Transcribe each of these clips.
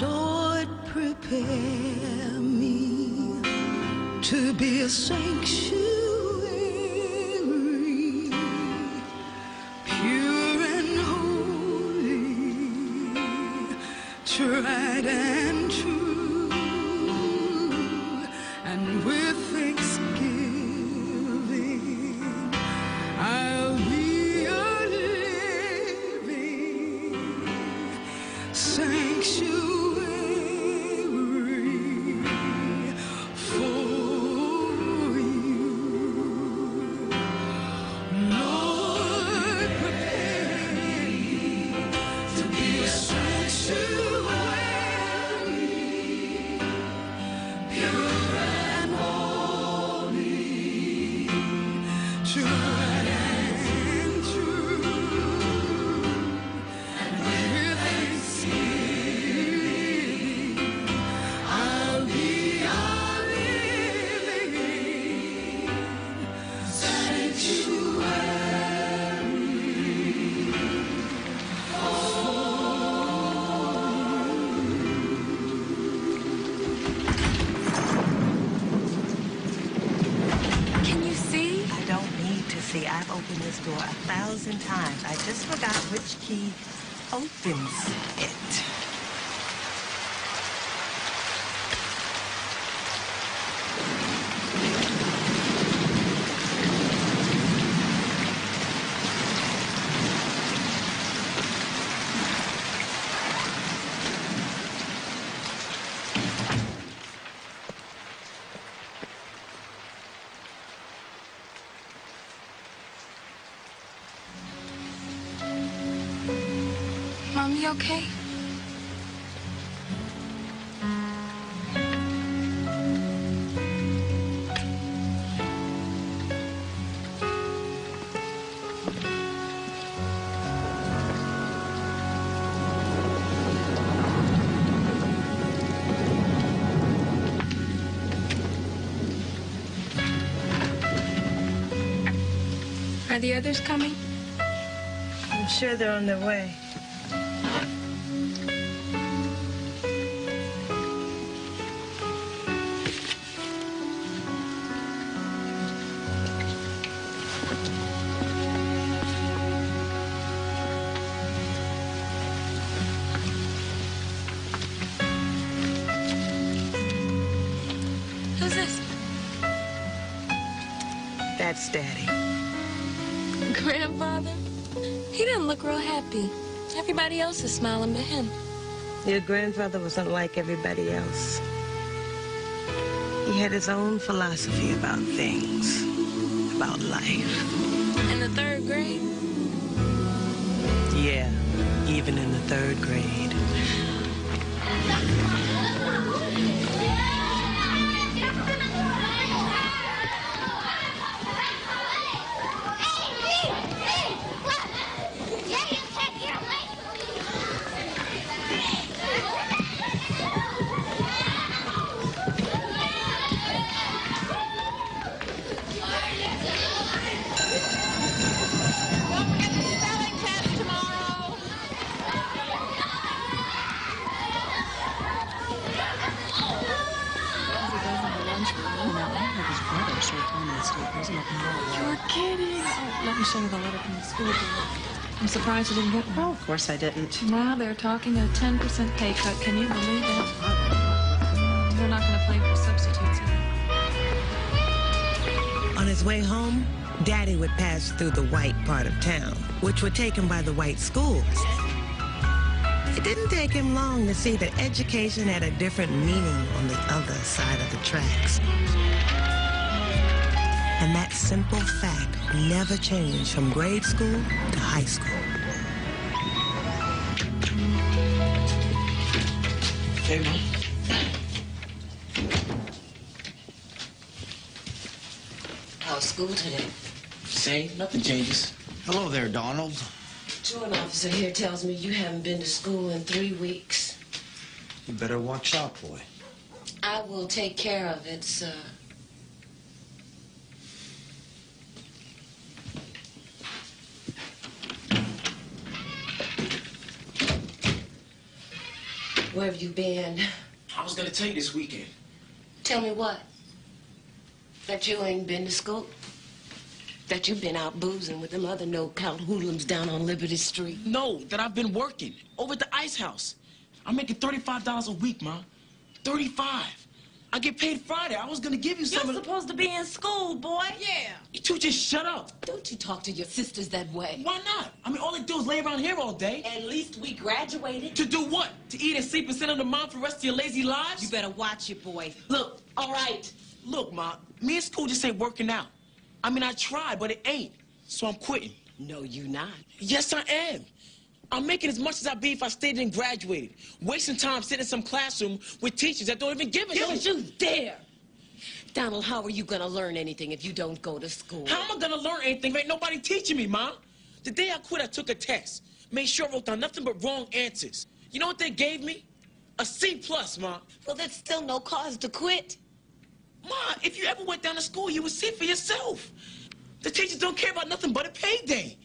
Lord, prepare me to be a sanctuary, okay? Are the others coming? I'm sure they're on their way. That's Daddy. Grandfather? He doesn't look real happy. Everybody else is smiling but him. Your grandfather was unlike everybody else. He had his own philosophy about things, about life. In the third grade? Yeah, even in the third grade. Course I didn't. Now they're talking a 10% pay cut. Can you believe it? They're not going to play for substitutes either. On his way home, Daddy would pass through the white part of town, which were taken by the white schools. It didn't take him long to see that education had a different meaning on the other side of the tracks. And that simple fact never changed from grade school to high school. Hey, Mom. How's school today? Same. Nothing changes. Hello there, Donald. Truant officer here tells me you haven't been to school in three weeks. You better watch out, boy. I will take care of it, sir. Where have you been? I was gonna tell you this weekend. Tell me what? That you ain't been to school? That you've been out boozing with them other no-count hoodlums down on Liberty Street? No, that I've been working over at the ice house. I'm making $35 a week, ma. 35. I get paid Friday. I was gonna give you some. You're supposed to be in school, boy. Yeah. You two just shut up. Don't you talk to your sisters that way. Why not? I mean, all do is lay around here all day. At least we graduated. To do what? To eat and sleep and sit on the mom for the rest of your lazy lives? You better watch it, boy. Look, All right. look, ma. Me and school just ain't working out. I mean, I tried, but it ain't. So I'm quitting. No, you not. Yes, I am. I'm making as much as I'd be if I stayed and graduated. Wasting time sitting in some classroom with teachers that don't even give a Don't shit. you dare! Donald, how are you gonna learn anything if you don't go to school? How am I gonna learn anything if ain't nobody teaching me, Mom? The day I quit, I took a test. Made sure I wrote down nothing but wrong answers. You know what they gave me? A C plus, Mom. Well, that's still no cause to quit. Ma, if you ever went down to school, you would see for yourself. The teachers don't care about nothing but a payday.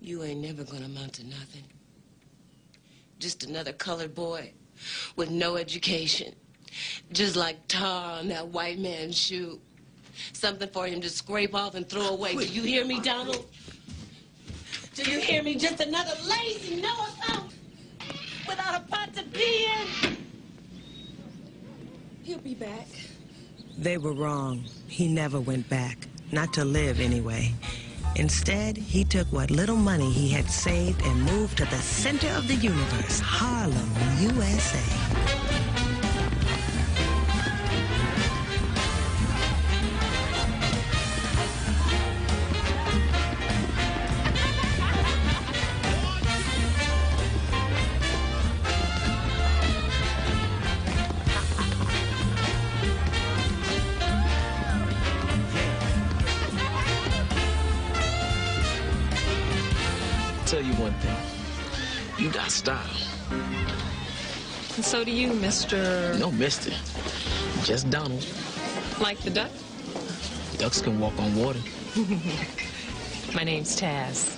You ain't never gonna amount to nothing. Just another colored boy with no education. Just like tar on that white man's shoe. Something for him to scrape off and throw away. Do you hear me, Donald? Do you hear me? Just another lazy no-account without a pot to pee in. He'll be back. They were wrong. He never went back. Not to live, anyway. Instead, he took what little money he had saved and moved to the center of the universe, Harlem, USA. You, Mr. No mister. Just Donald. Like the duck? Ducks can walk on water. My name's Taz.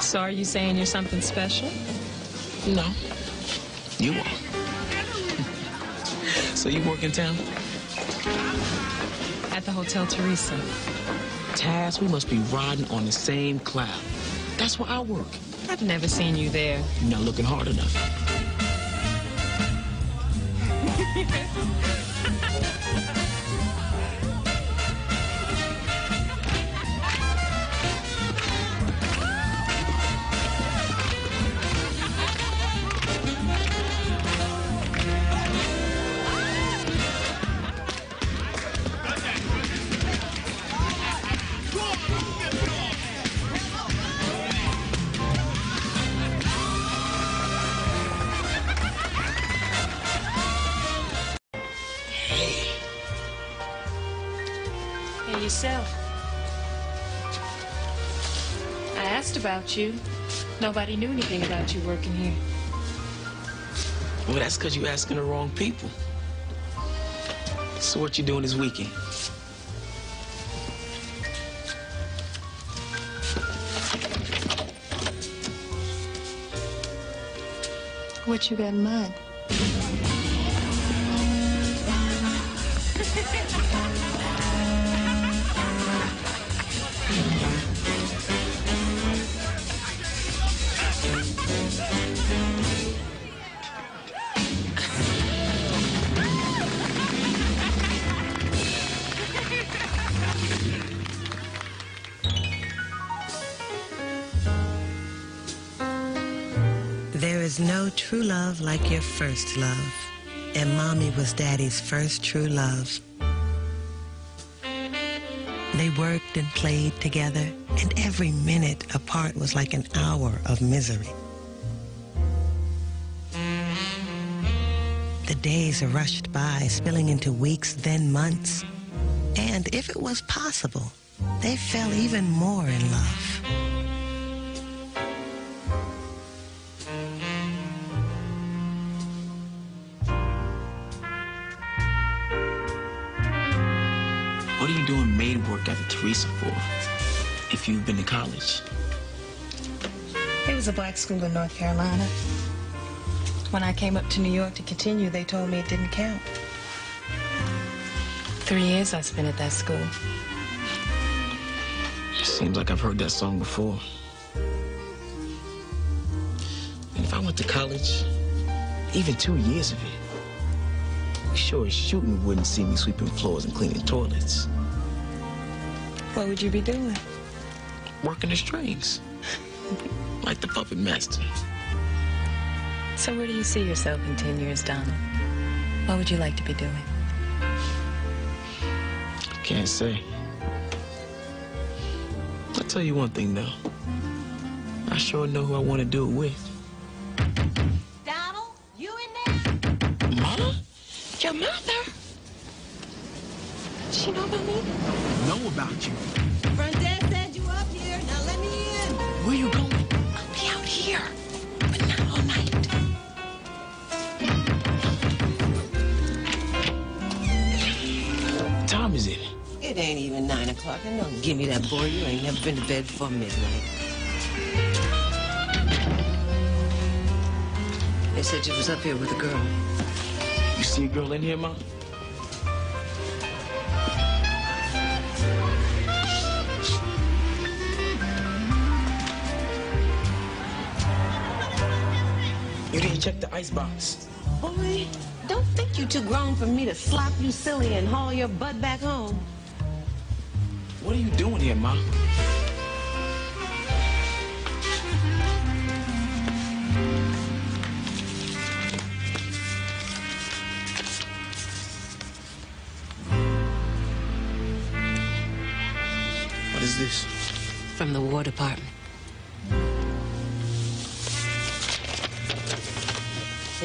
So are you saying you're something special? No. You are. so you work in town? At the Hotel Theresa. Taz, we must be riding on the same cloud. That's where I work. I've never seen you there. You're not looking hard enough. Jesús. About you. Nobody knew anything about you working here. Well, that's because you're asking the wrong people. So what you doing this weekend? What you got in mind? True love like your first love. And mommy was daddy's first true love. They worked and played together, and every minute apart was like an hour of misery. The days rushed by, spilling into weeks, then months. And if it was possible, they fell even more in love. If you've been to college. It was a black school in North Carolina. When I came up to New York to continue, they told me it didn't count. Three years I spent at that school. Seems like I've heard that song before. And if I went to college, even two years of it, sure as shooting wouldn't see me sweeping floors and cleaning toilets. What would you be doing? Working the strings. like the puppet master. So where do you see yourself in 10 years, Donald? What would you like to be doing? I Can't say. I'll tell you one thing, though. I sure know who I want to do it with. Donald, you in there? Mama? Your mother? She know about me? Know about you. Front here. Now let me in. Where you going? I'll be out here, but not all night. Time is it? It ain't even nine o'clock, and don't give me that boy. You ain't never been to bed before midnight. They said you was up here with a girl. You see a girl in here, Mom? You didn't check the icebox. Boy, don't think you're too grown for me to slap you silly and haul your butt back home. What are you doing here, Ma? What is this? From the War Department.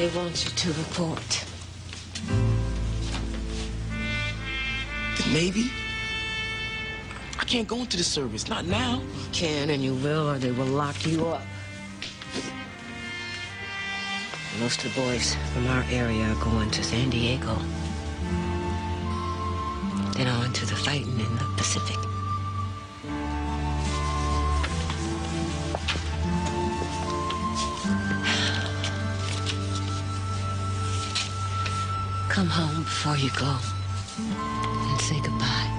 They want you to report. The Navy? I can't go into the service, not now. You can and you will, or they will lock you up. Most of the boys from our area are going to San Diego. Then on to the fighting in the Pacific. Before you go and say goodbye.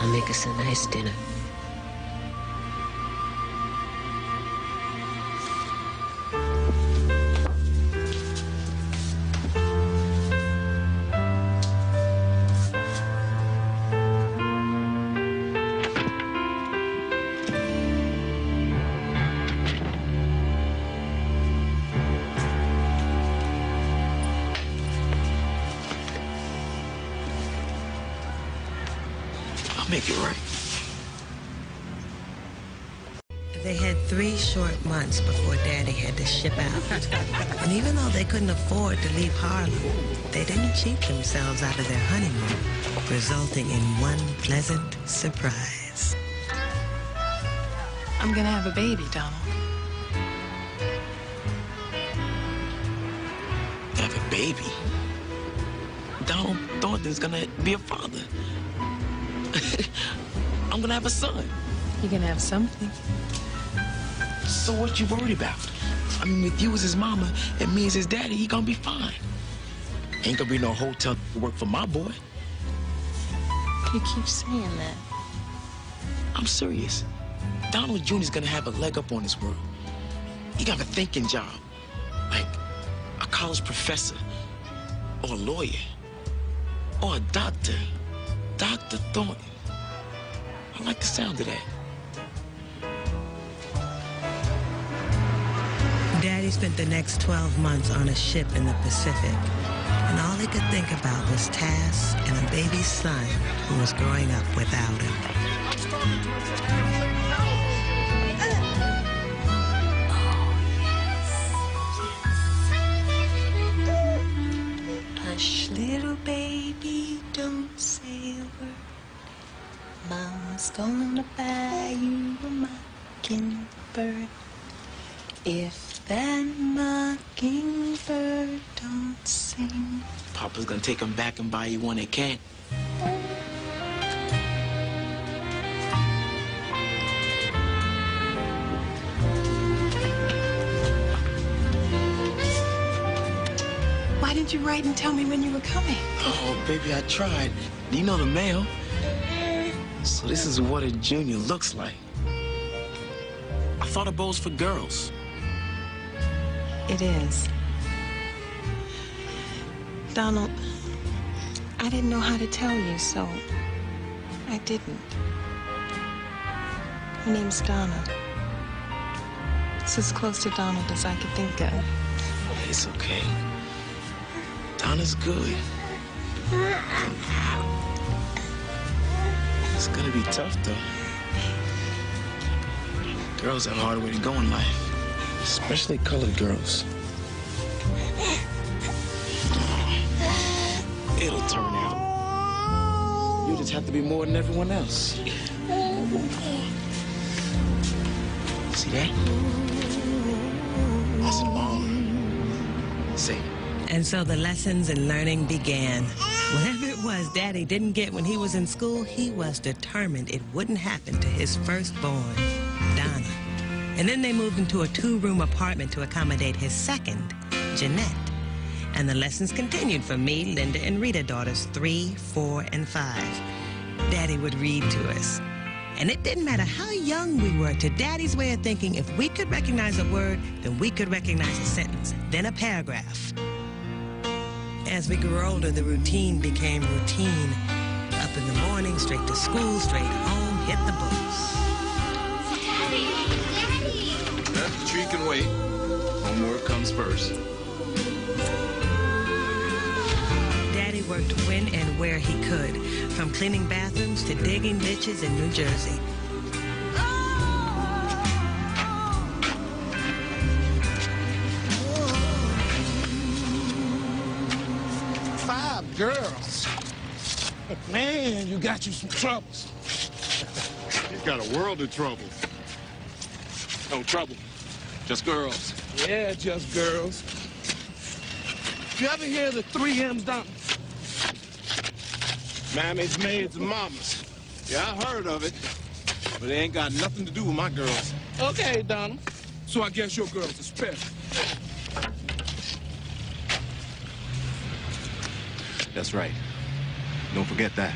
I'll make us a nice dinner. To ship out. and even though they couldn't afford to leave Harlem, they didn't cheat themselves out of their honeymoon, resulting in one pleasant surprise. I'm gonna have a baby, Donald. Have a baby. Donald Thornton's gonna be a father. I'm gonna have a son. You're gonna have something. So what you worried about? I mean, with you as his mama and me as his daddy, he gonna be fine. Ain't gonna be no hotel to work for my boy. You keep saying that. I'm serious. Donald Jr.'s gonna have a leg up on this world. He got a thinking job, like a college professor, or a lawyer, or a doctor. Dr. Thornton. I like the sound of that. Daddy spent the next 12 months on a ship in the Pacific. And all he could think about was Tass and a baby son who was growing up without him. Oh, Hush, little baby, don't say a word. Mama's gonna buy you a mockingbird. If then the don't sing. Papa's gonna take him back and buy you one can Why didn't you write and tell me when you were coming? Oh, baby, I tried. Do you know the mail? So this is what a junior looks like. I thought it bows for girls. It is. Donald, I didn't know how to tell you, so I didn't. Her name's Donna. It's as close to Donald as I could think of. It's okay. Donna's good. It's gonna be tough, though. Girls have a hard way to go in life, especially colored girls. It'll turn out. You just have to be more than everyone else. See that? That's an arm. See? And so the lessons and learning began. Whatever it was Daddy didn't get when he was in school, he was determined it wouldn't happen to his firstborn, Donna. And then they moved into a two-room apartment to accommodate his second, Jeanette. And the lessons continued for me, Linda, and Rita, daughters three, four, and five. Daddy would read to us. And it didn't matter how young we were to Daddy's way of thinking, if we could recognize a word, then we could recognize a sentence, then a paragraph. As we grew older, the routine became routine. Up in the morning, straight to school, straight home, hit the books. Can wait. Homework comes first. Daddy worked when and where he could, from cleaning bathrooms to digging ditches in New Jersey. Five girls. Man, you got you some troubles. He's got a world of trouble. No trouble. Just girls. Yeah, just girls. You ever hear the three M's, Don? Mammies, maids, and mamas. Yeah, I heard of it. But it ain't got nothing to do with my girls. Okay, Donald. So I guess your girls are special. That's right. Don't forget that.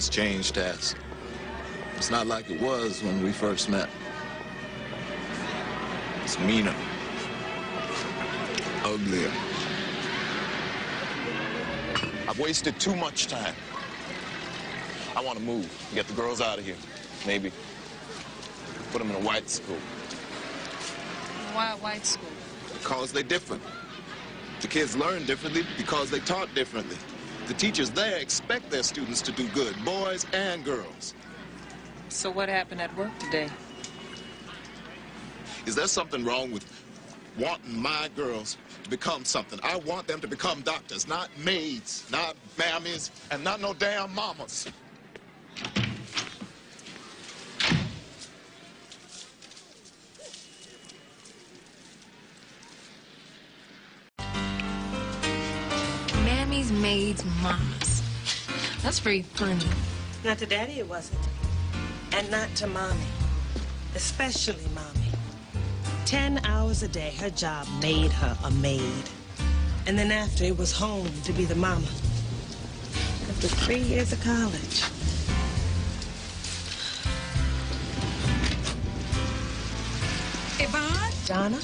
Harlem's changed, Taz. It's not like it was when we first met. It's meaner. Uglier. I've wasted too much time. I want to move, get the girls out of here. Maybe put them in a white school Why a white school? because they're different. The kids learn differently because they taught differently. The teachers there expect their students to do good, boys and girls. So what happened at work today? Is there something wrong with wanting my girls to become something? I want them to become doctors, not maids, not mammies, and not no damn mamas. Mammies, maids, mamas. That's very funny. Not to Daddy, it wasn't. And not to Mommy. Especially Mommy. Ten hours a day, her job made her a maid. And then after, it was home to be the mama. After three years of college. Yvonne? Donna?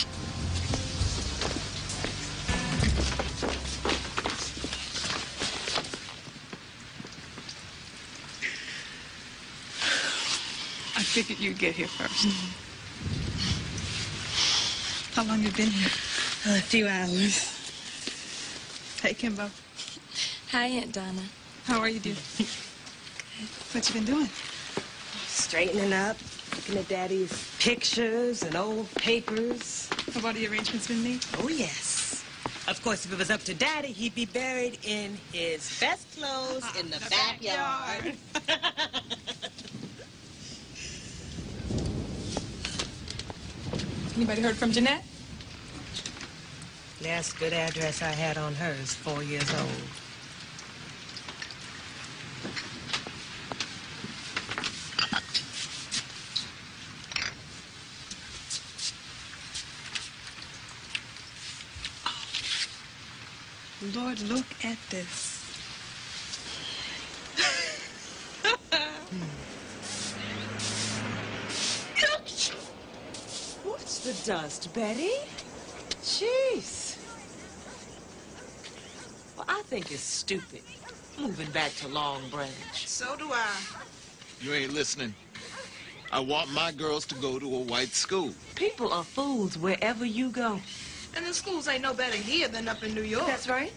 Figured you'd get here first. Mm-hmm. How long you been here? A few hours. Hey, Kimbo. Hi, Aunt Donna. How are you, dear? What you been doing? Straightening up, looking at Daddy's pictures and old papers. Have all the arrangements been made? Oh, yes. Of course, if it was up to Daddy, he'd be buried in his best clothes ah, in the, backyard. Anybody heard from Jeanette? Last good address I had on her is four years old. Lord, look at this. What's the dust, Betty? Jeez. Well, I think it's stupid. Moving back to Long Branch. So do I. You ain't listening. I want my girls to go to a white school. People are fools wherever you go. And the schools ain't no better here than up in New York. That's right.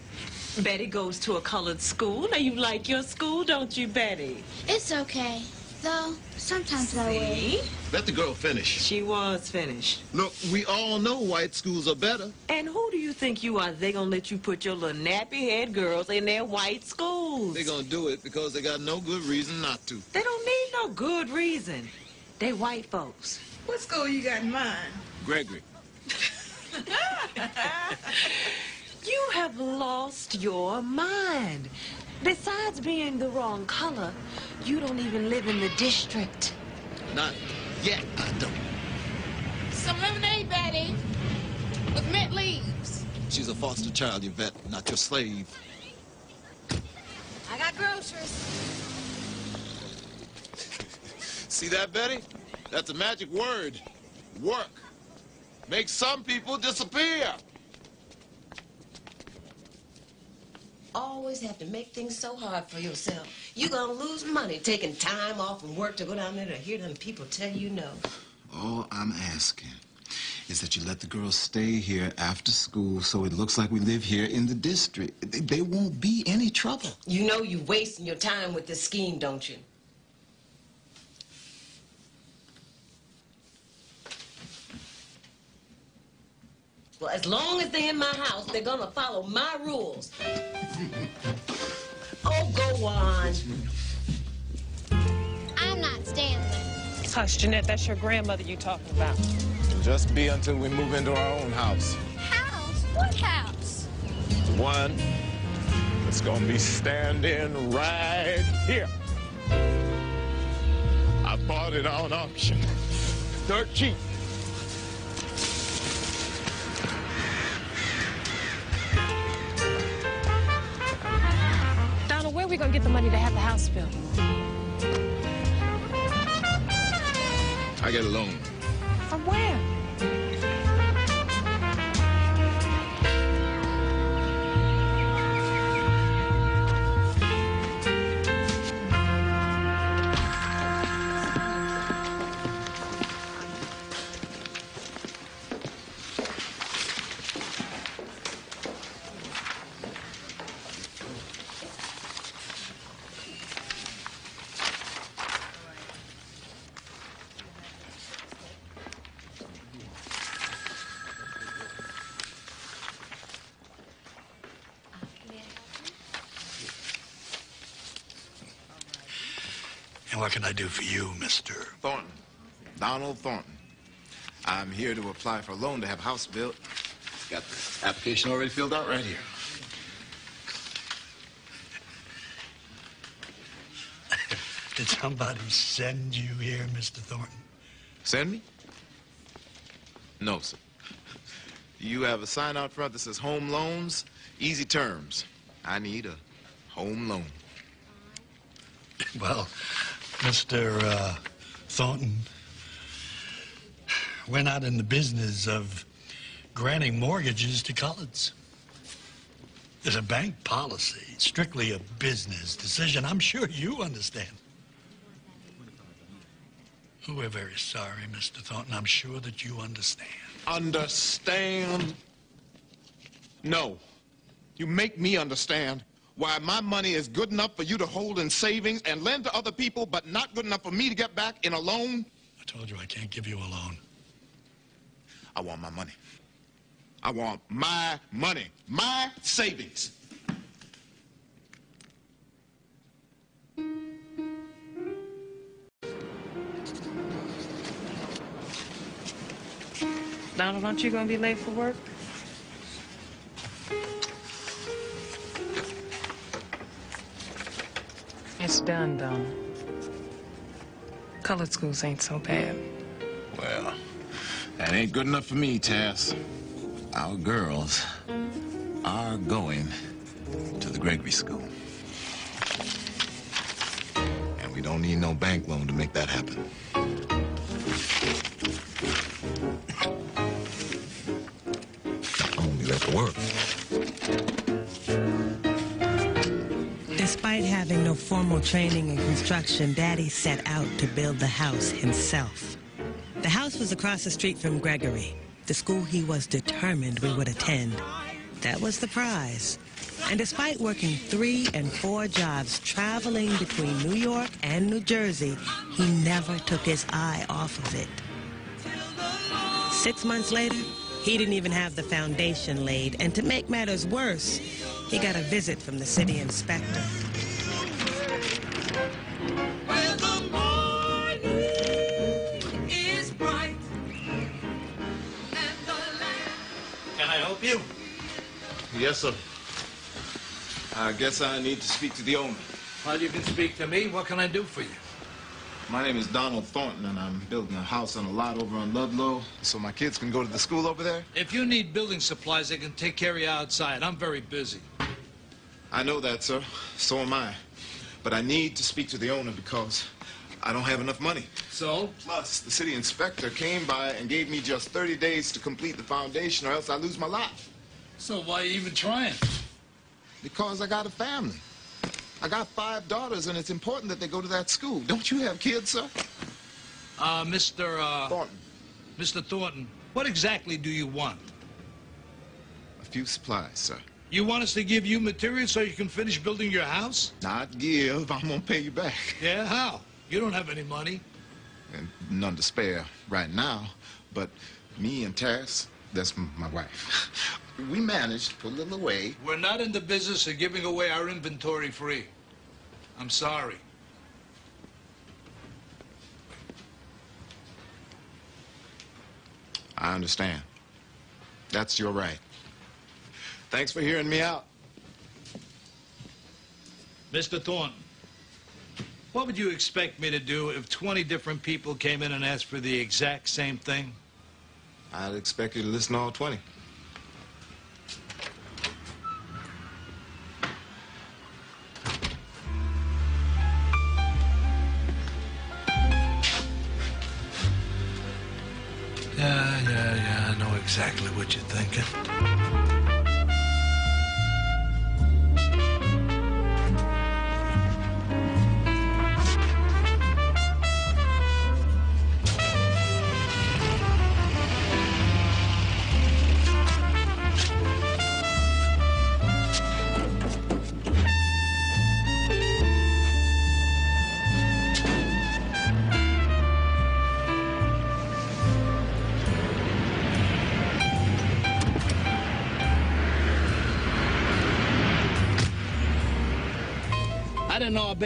Betty goes to a colored school. Now, you like your school, don't you, Betty? It's okay. Though, sometimes I See? Let the girl finish. She was finished. Look, we all know white schools are better. And who do you think you are? They gonna let you put your little nappy-head girls in their white schools. They're gonna do it because they got no good reason not to. They don't need no good reason. They white folks. What school you got in mind? Gregory, You have lost your mind. Besides being the wrong color, you don't even live in the district. not yet, I don't. Some lemonade, Betty. With mint leaves. She's a foster child, Yvette, not your slave. I got groceries. See that, Betty? That's a magic word. Work. Make some people disappear. Always have to make things so hard for yourself. You're gonna lose money taking time off from work to go down there to hear them people tell you no. All I'm asking is that you let the girls stay here after school so it looks like we live here in the district. They- There won't be any trouble. You know you're wasting your time with this scheme, don't you? Well, as long as they're in my house, they're gonna follow my rules. oh, go on. I'm not Stanley. Hush, Jeanette, that's your grandmother you talking about. Just be until we move into our own house. House? What house? The one that's gonna be standing right here. I bought it on auction. Dirt cheap. We gonna get the money to have the house built? I get a loan. From where? Do for you, Mr. Thornton. Donald Thornton. I'm here to apply for a loan to have a house built. Got the application already filled out right here. Did somebody send you here, Mr. Thornton? Send me? No, sir. You have a sign out front that says home loans, easy terms. I need a home loan. Well, Mr. Uh, Thornton, we're not in the business of granting mortgages to coloreds. It's a bank policy, strictly a business decision. I'm sure you understand. We're very sorry, Mr. Thornton. I'm sure that you understand. Understand? No. You make me understand why my money is good enough for you to hold in savings and lend to other people, but not good enough for me to get back in a loan. I told you I can't give you a loan. I want my money. I want my money, my savings. Donald, aren't you going to be late for work? It's done. Colored schools ain't so bad. Well, that ain't good enough for me, Tess. Our girls are going to the Gregory School. And we don't need no bank loan to make that happen. Be there for work. Despite having no formal training in construction, Daddy set out to build the house himself. The house was across the street from Gregory, the school he was determined we would attend. That was the prize. And despite working three and four jobs traveling between New York and New Jersey, he never took his eye off of it. Six months later, he didn't even have the foundation laid, and to make matters worse, he got a visit from the city inspector. Yes, sir. I guess I need to speak to the owner. Well, you can speak to me. What can I do for you? My name is Donald Thornton, and I'm building a house on a lot over on Ludlow, so my kids can go to the school over there. If you need building supplies, I can take care of you outside. I'm very busy. I know that, sir. So am I. But I need to speak to the owner because I don't have enough money. So? Plus, the city inspector came by and gave me just 30 days to complete the foundation, or else I lose my lot. So why are you even trying? Because I got a family. I got five daughters, and it's important that they go to that school. Don't you have kids, sir? Uh, Mr. Uh, Thornton. Mr. Thornton, what exactly do you want? A few supplies, sir. You want us to give you material so you can finish building your house? Not give. I'm gonna pay you back. Yeah, how? You don't have any money. And none to spare right now. But me and Tess, that's my wife. We managed to put little away. We're not in the business of giving away our inventory free. I'm sorry. I understand. That's your right. Thanks for hearing me out. Mr. Thornton, what would you expect me to do if 20 different people came in and asked for the exact same thing? I'd expect you to listen to all 20. Exactly what you're thinking.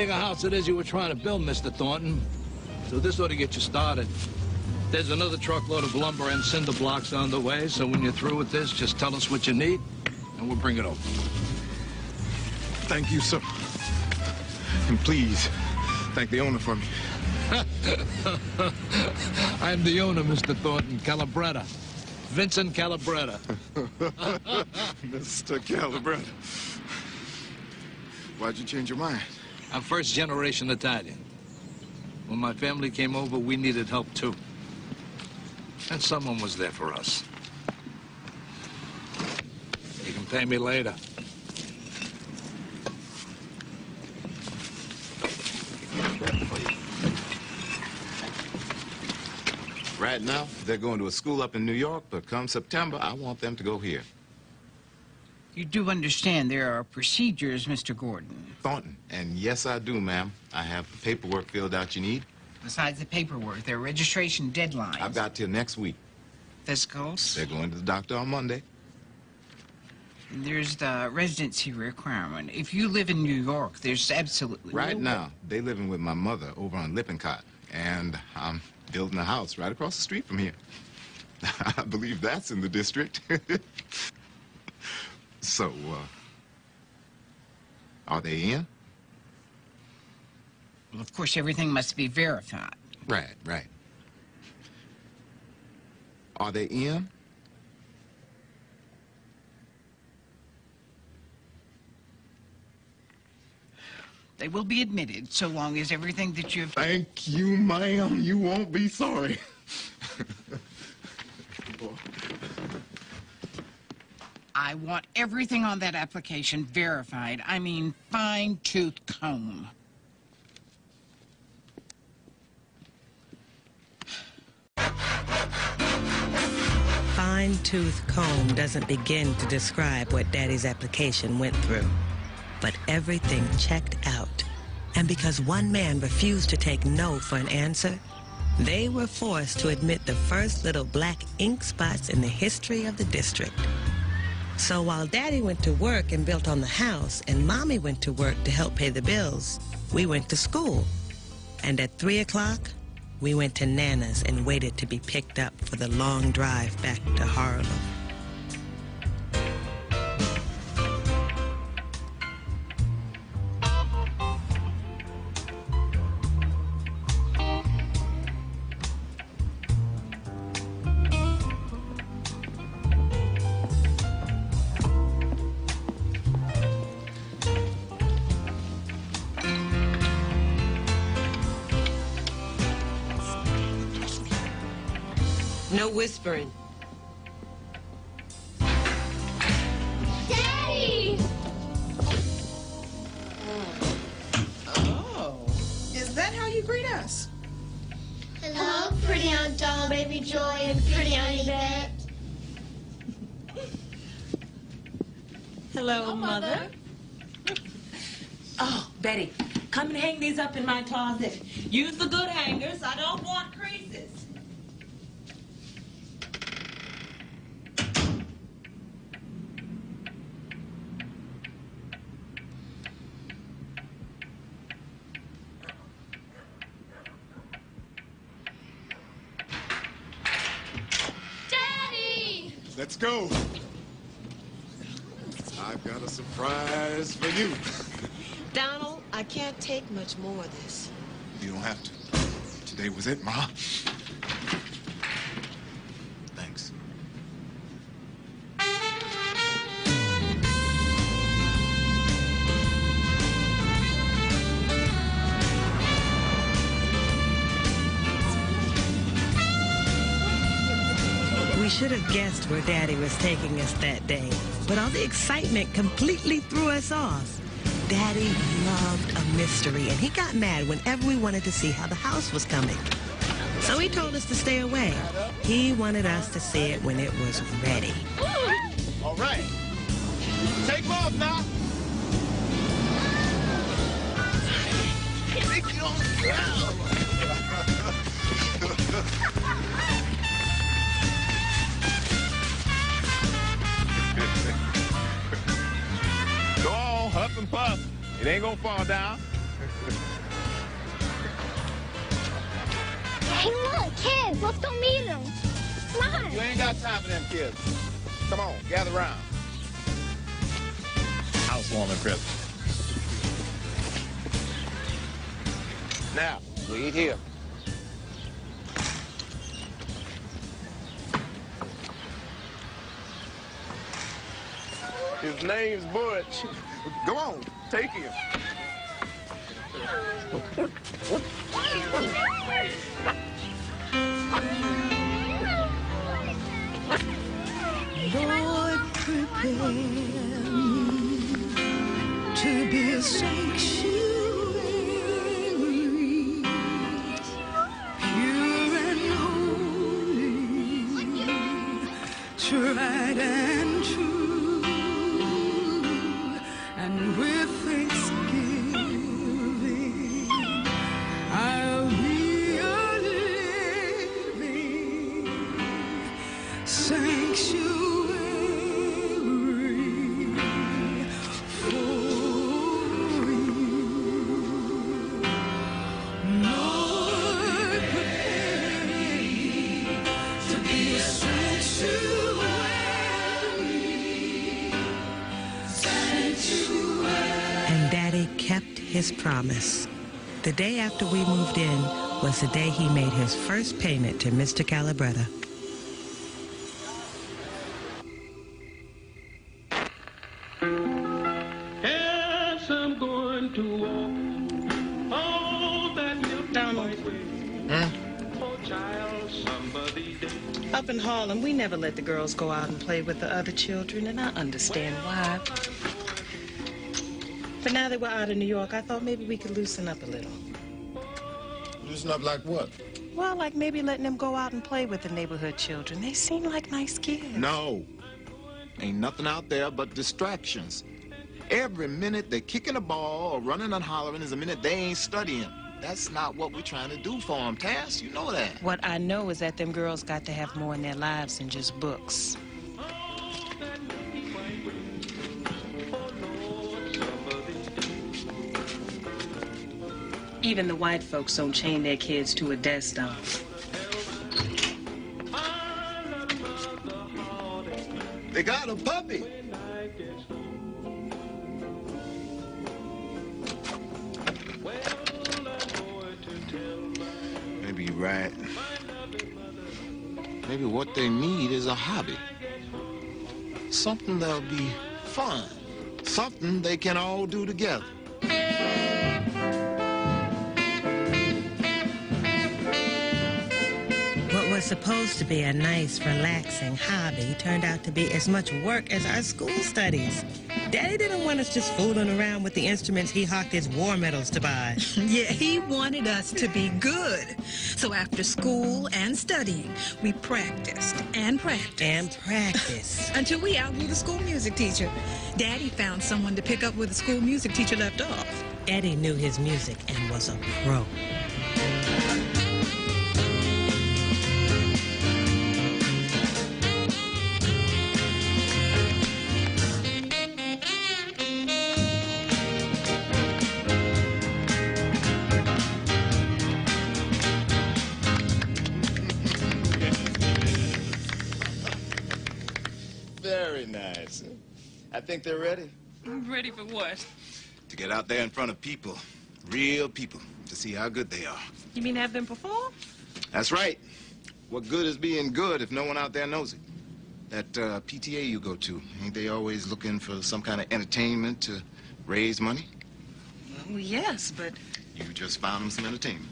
Big a house it is you were trying to build, Mr. Thornton. So this ought to get you started. There's another truckload of lumber and cinder blocks on the way, so when you're through with this, just tell us what you need, and we'll bring it over. Thank you, sir. And please, thank the owner for me. I'm the owner, Mr. Thornton, Calabretta. Vincent Calabretta. Mr. Calabretta. Why'd you change your mind? I'm first generation Italian. When my family came over, we needed help too. And someone was there for us. You can pay me later. Right now, they're going to a school up in New York, but come September, I want them to go here. You do understand there are procedures, Mr. Gordon. Thornton. And yes, I do, ma'am. I have the paperwork filled out you need. Besides the paperwork, there are registration deadlines. I've got till next week. Physicals. They're going to the doctor on Monday. And there's the residency requirement. If you live in New York, there's absolutely Right no now, they living with my mother over on Lippincott, and I'm building a house right across the street from here. I believe that's in the district. so, uh, are they in? Well, of course, everything must be verified. Right, right. Are they in? They will be admitted so long as everything that you've. Thank you, ma'am. You won't be sorry. I want everything on that application verified. I mean, fine tooth comb. Fine tooth comb doesn't begin to describe what Daddy's application went through. But everything checked out. And because one man refused to take no for an answer, they were forced to admit the first little black ink spots in the history of the district. So while Daddy went to work and built on the house, and Mommy went to work to help pay the bills, we went to school. And at 3 o'clock, we went to Nana's and waited to be picked up for the long drive back to Harlem. Whispering. Daddy! Oh. Is that how you greet us? Hello, pretty Aunt Doll, Baby Joy, and pretty Auntie Yvette. Hello, oh, Mother. Oh, Betty, come and hang these up in my closet. Use the good hangers. I don't want creases. Daddy! Let's go. I've got a surprise for you. Donald, I can't take much more of this. You don't have to. Today was it, Ma. Guessed where Daddy was taking us that day, but all the excitement completely threw us off. Daddy loved a mystery, and he got mad whenever we wanted to see how the house was coming. So he told us to stay away. He wanted us to see it when it was ready. All right. Take off now. Take it on ground. And puff. It ain't gonna fall down. Hey, look, kids, let's go meet them. Come on. You ain't got time for them kids. Come on, gather round. Housewarming present. Now, we eat here. His name's Butch. Go on, take him. Lord, prepare me to be a sanctuary, his promise. The day after we moved in was the day he made his first payment to Mr. Calabretta. Yes, I'm going to walk all that milky Donald. white way. Child, somebody day. Up in Harlem, we never let the girls go out and play with the other children, and I understand why. But now that we're out of New York, I thought maybe we could loosen up a little. Loosen up like what? Well, like maybe letting them go out and play with the neighborhood children. They seem like nice kids. No. Ain't nothing out there but distractions. Every minute they're kicking a ball or running and hollering is a minute they ain't studying. That's not what we're trying to do for them, Tass. You know that. What I know is that them girls got to have more in their lives than just books. Even the white folks don't chain their kids to a desk, though. They got a puppy. Maybe you're right. Maybe what they need is a hobby. Something that'll be fun. Something they can all do together. Was supposed to be a nice, relaxing hobby turned out to be as much work as our school studies. Daddy didn't want us just fooling around with the instruments he hawked his war medals to buy. Yeah, he wanted us to be good. So after school and studying, we practiced and practiced. And practiced. Until we outgrew the school music teacher. Daddy found someone to pick up where the school music teacher left off. Eddie knew his music and was a pro. What? to get out there in front of people, real people, to see how good they are. You mean have them perform? That's right. What good is being good if no one out there knows it? That uh, PTA you go to, ain't they always looking for some kind of entertainment to raise money? Well, yes, but You just found them some entertainment.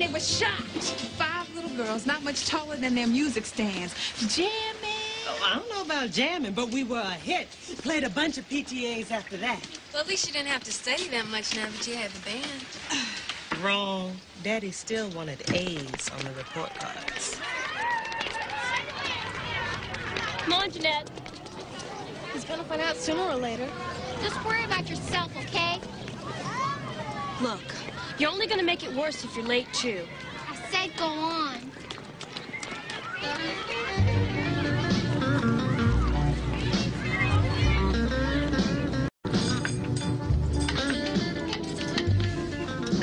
They were shocked. Five little girls, not much taller than their music stands, jamming. Oh, I don't know about jamming, but we were a hit. Played a bunch of PTAs after that. Well, at least you didn't have to study that much now that you had the band. wrong. Daddy still wanted A's on the report cards. Come on, Jeanette. He's gonna find out sooner or later. Just worry about yourself, okay? Look, you're only gonna make it worse if you're late, too. I said go on.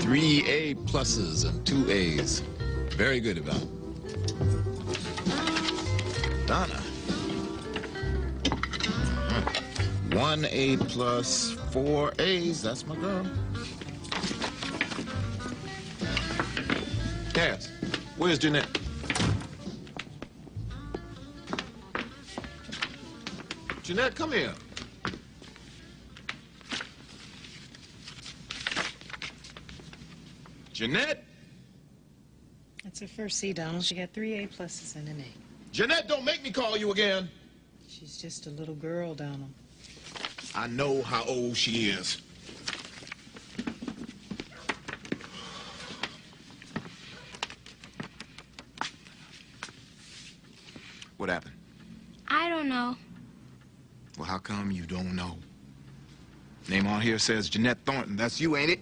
Three A pluses and two A's. Very good, Yvonne. Donna. One A plus four A's. That's my girl. Cass, where's Jeanette? Jeanette, come here. Jeanette? That's her first C, Donald. She got three A pluses and an A. Jeanette, don't make me call you again. She's just a little girl, Donald. I know how old she is. What happened? I don't know. Well, how come you don't know? Name on here says Jeanette Thornton. That's you, ain't it?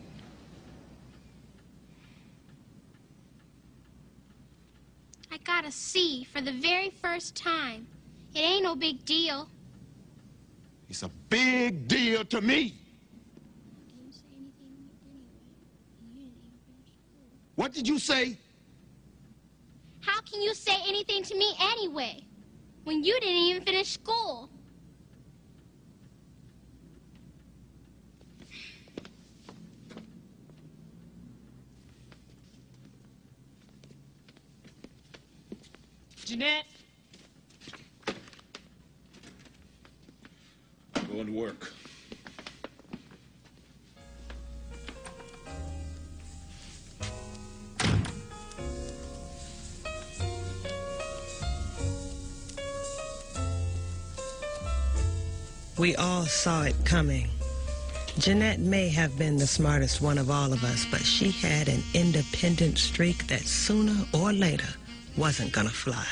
I got a C for the very first time. It ain't no big deal. It's a big deal to me. What did you say? How can you say anything to me anyway? When you didn't even finish school. Jeanette? I'm going to work. We all saw it coming. Jeanette may have been the smartest one of all of us, but she had an independent streak that sooner or later wasn't gonna fly.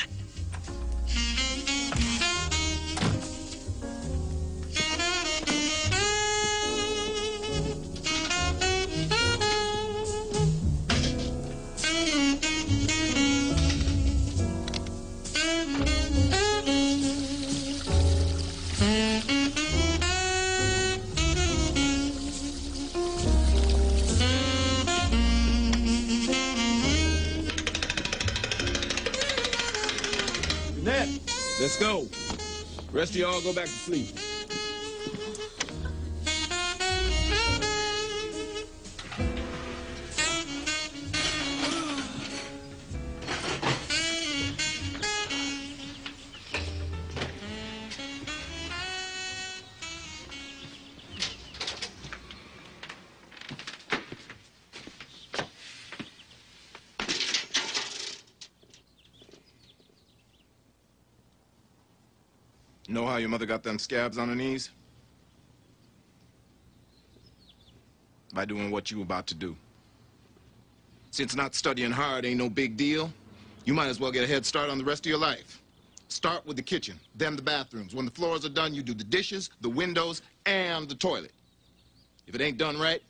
Go back to sleep. Got them scabs on her knees? By doing what you about to do. Since not studying hard ain't no big deal, you might as well get a head start on the rest of your life. Start with the kitchen, then the bathrooms. When the floors are done, you do the dishes, the windows, and the toilet. If it ain't done right,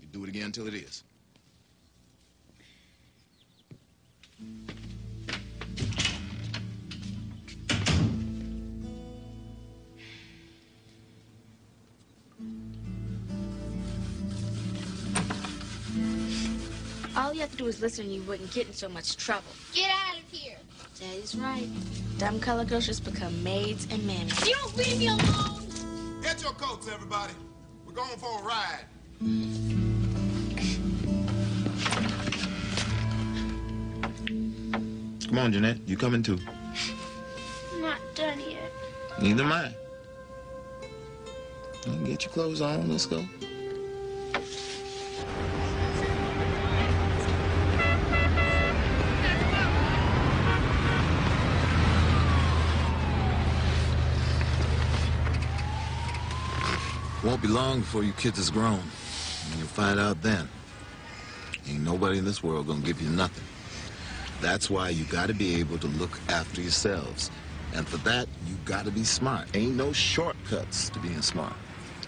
you do it again until it is. All you have to do is listen and you wouldn't get in so much trouble. Get out of here. Daddy's right. Dumb color girls just become maids and mammies. You don't leave me alone. Get your coats, everybody. We're going for a ride. Come on, Jeanette. You coming too? I'm not done yet. Neither am I. Well, Get your clothes on. Let's go. Won't be long before you kids is grown. And you'll find out then. Ain't nobody in this world gonna give you nothing. That's why you gotta be able to look after yourselves. And for that, you gotta be smart. Ain't no shortcuts to being smart.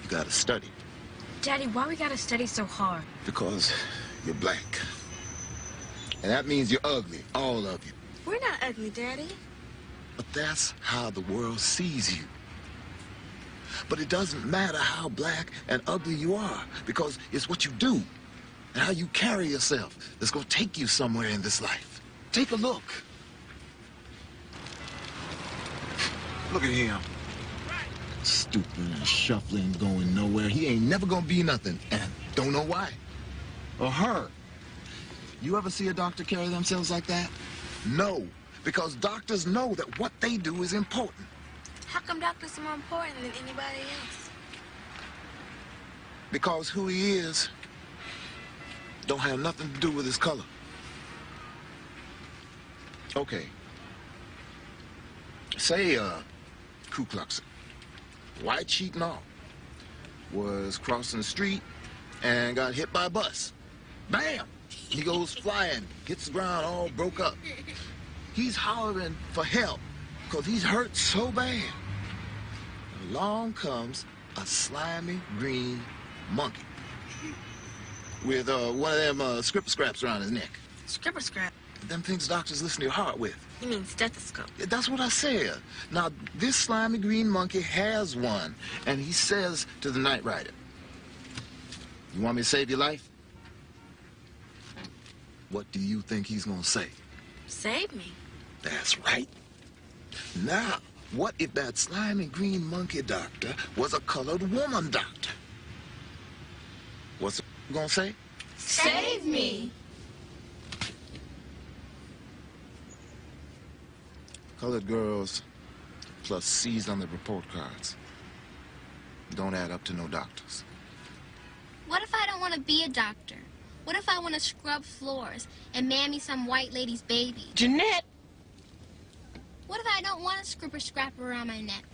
You gotta study. Daddy, why we gotta study so hard? Because you're black. And that means you're ugly, all of you. We're not ugly, Daddy. But that's how the world sees you. But it doesn't matter how black and ugly you are, because it's what you do and how you carry yourself that's going to take you somewhere in this life. Take a look. Look at him. Stupid and shuffling, going nowhere. He ain't never gonna be nothing, and don't know why. Or her. You ever see a doctor carry themselves like that? No, because doctors know that what they do is important. How come doctors are more important than anybody else? Because who he is don't have nothing to do with his color. Okay. Say, uh, Ku Klux, white sheet and all, was crossing the street and got hit by a bus. Bam! He goes flying, hits the ground all broke up. He's hollering for help because he's hurt so bad. Along comes a slimy green monkey with uh, one of them uh, scripper scraps around his neck. Scripper scrap. Them things doctors listen to your heart with. You mean stethoscope? That's what I said. Now, this slimy green monkey has one, and he says to the night rider, You want me to save your life? What do you think he's gonna say? Save me. That's right. Now, what if that slimy green monkey doctor was a colored woman doctor? What's he gonna say? Save me. Colored girls plus C's on the report cards don't add up to no doctors. What if I don't want to be a doctor? What if I want to scrub floors and mammy some white lady's baby? Jeanette! What if I don't want a scripper scrapper around my neck?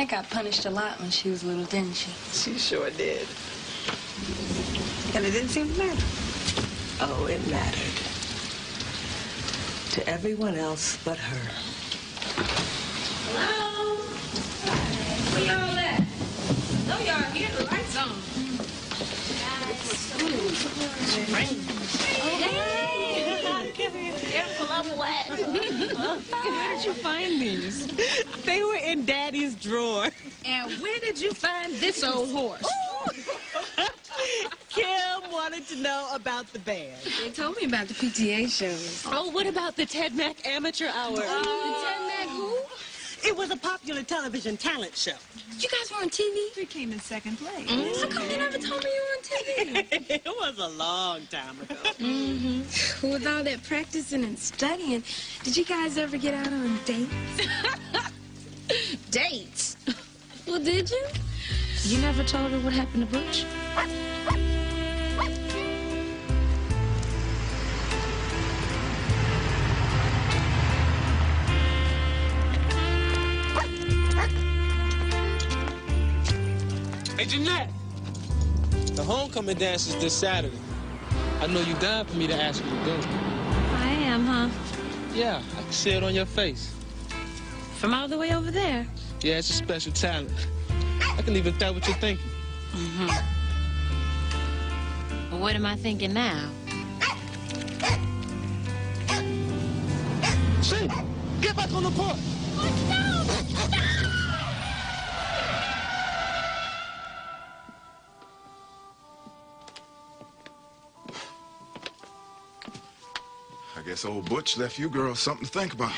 Jeanette got punished a lot when she was little, didn't she? She sure did. And it didn't seem to matter. Oh, it mattered. To everyone else but her. No, y'all here. The lights on. Where did you find these? They were in Daddy's drawer. And where did you find this old horse? Kim wanted to know about the band. They told me about the PTA shows. Oh, what about the Ted Mack Amateur Hour? Oh. Ted Mack who? It was a popular television talent show. You guys were on TV? We came in second place. How come you never told me you were on TV? it was a long time ago. mm-hmm. With all that practicing and studying, did you guys ever get out on dates? Dates? Well, did you? You never told her what happened to Butch? Hey, Jeanette! The homecoming dance is this Saturday. I know you down for me to ask you to go. I am, huh? Yeah, I can see it on your face. From all the way over there. Yeah, it's a special talent. I can even tell what you're thinking. Mm-hmm. Well, what am I thinking now? Sing! Get back on the court! Guess old Butch left you girls something to think about.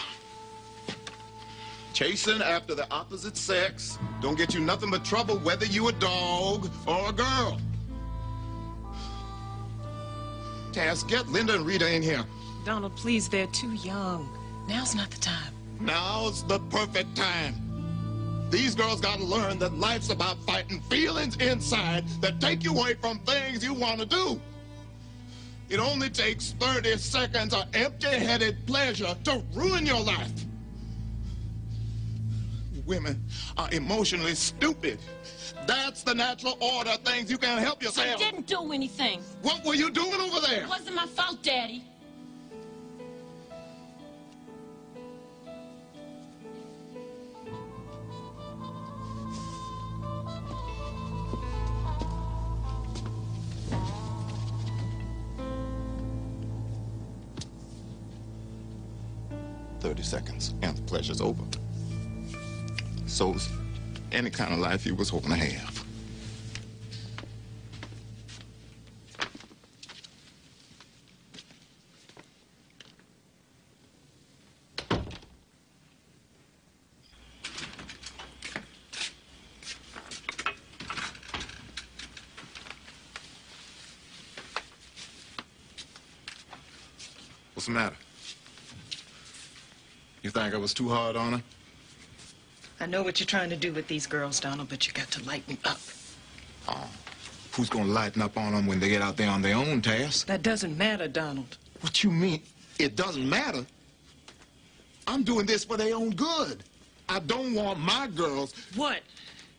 Chasing after the opposite sex don't get you nothing but trouble whether you a dog or a girl. Taz, get Linda and Rita in here. Donald, please, they're too young. Now's not the time. Now's the perfect time. These girls gotta learn that life's about fighting feelings inside that take you away from things you want to do. It only takes 30 seconds of empty-headed pleasure to ruin your life. Women are emotionally stupid. That's the natural order of things. You can't help yourself. I didn't do anything. What were you doing over there? It wasn't my fault, Daddy. Pleasure's over. So, any kind of life he was hoping to have. What's the matter? You think I was too hard on her? I know what you're trying to do with these girls, Donald, but you got to lighten up. Oh, who's gonna lighten up on them when they get out there on their own task? That doesn't matter, Donald. What you mean? It doesn't matter. I'm doing this for their own good. I don't want my girls. What?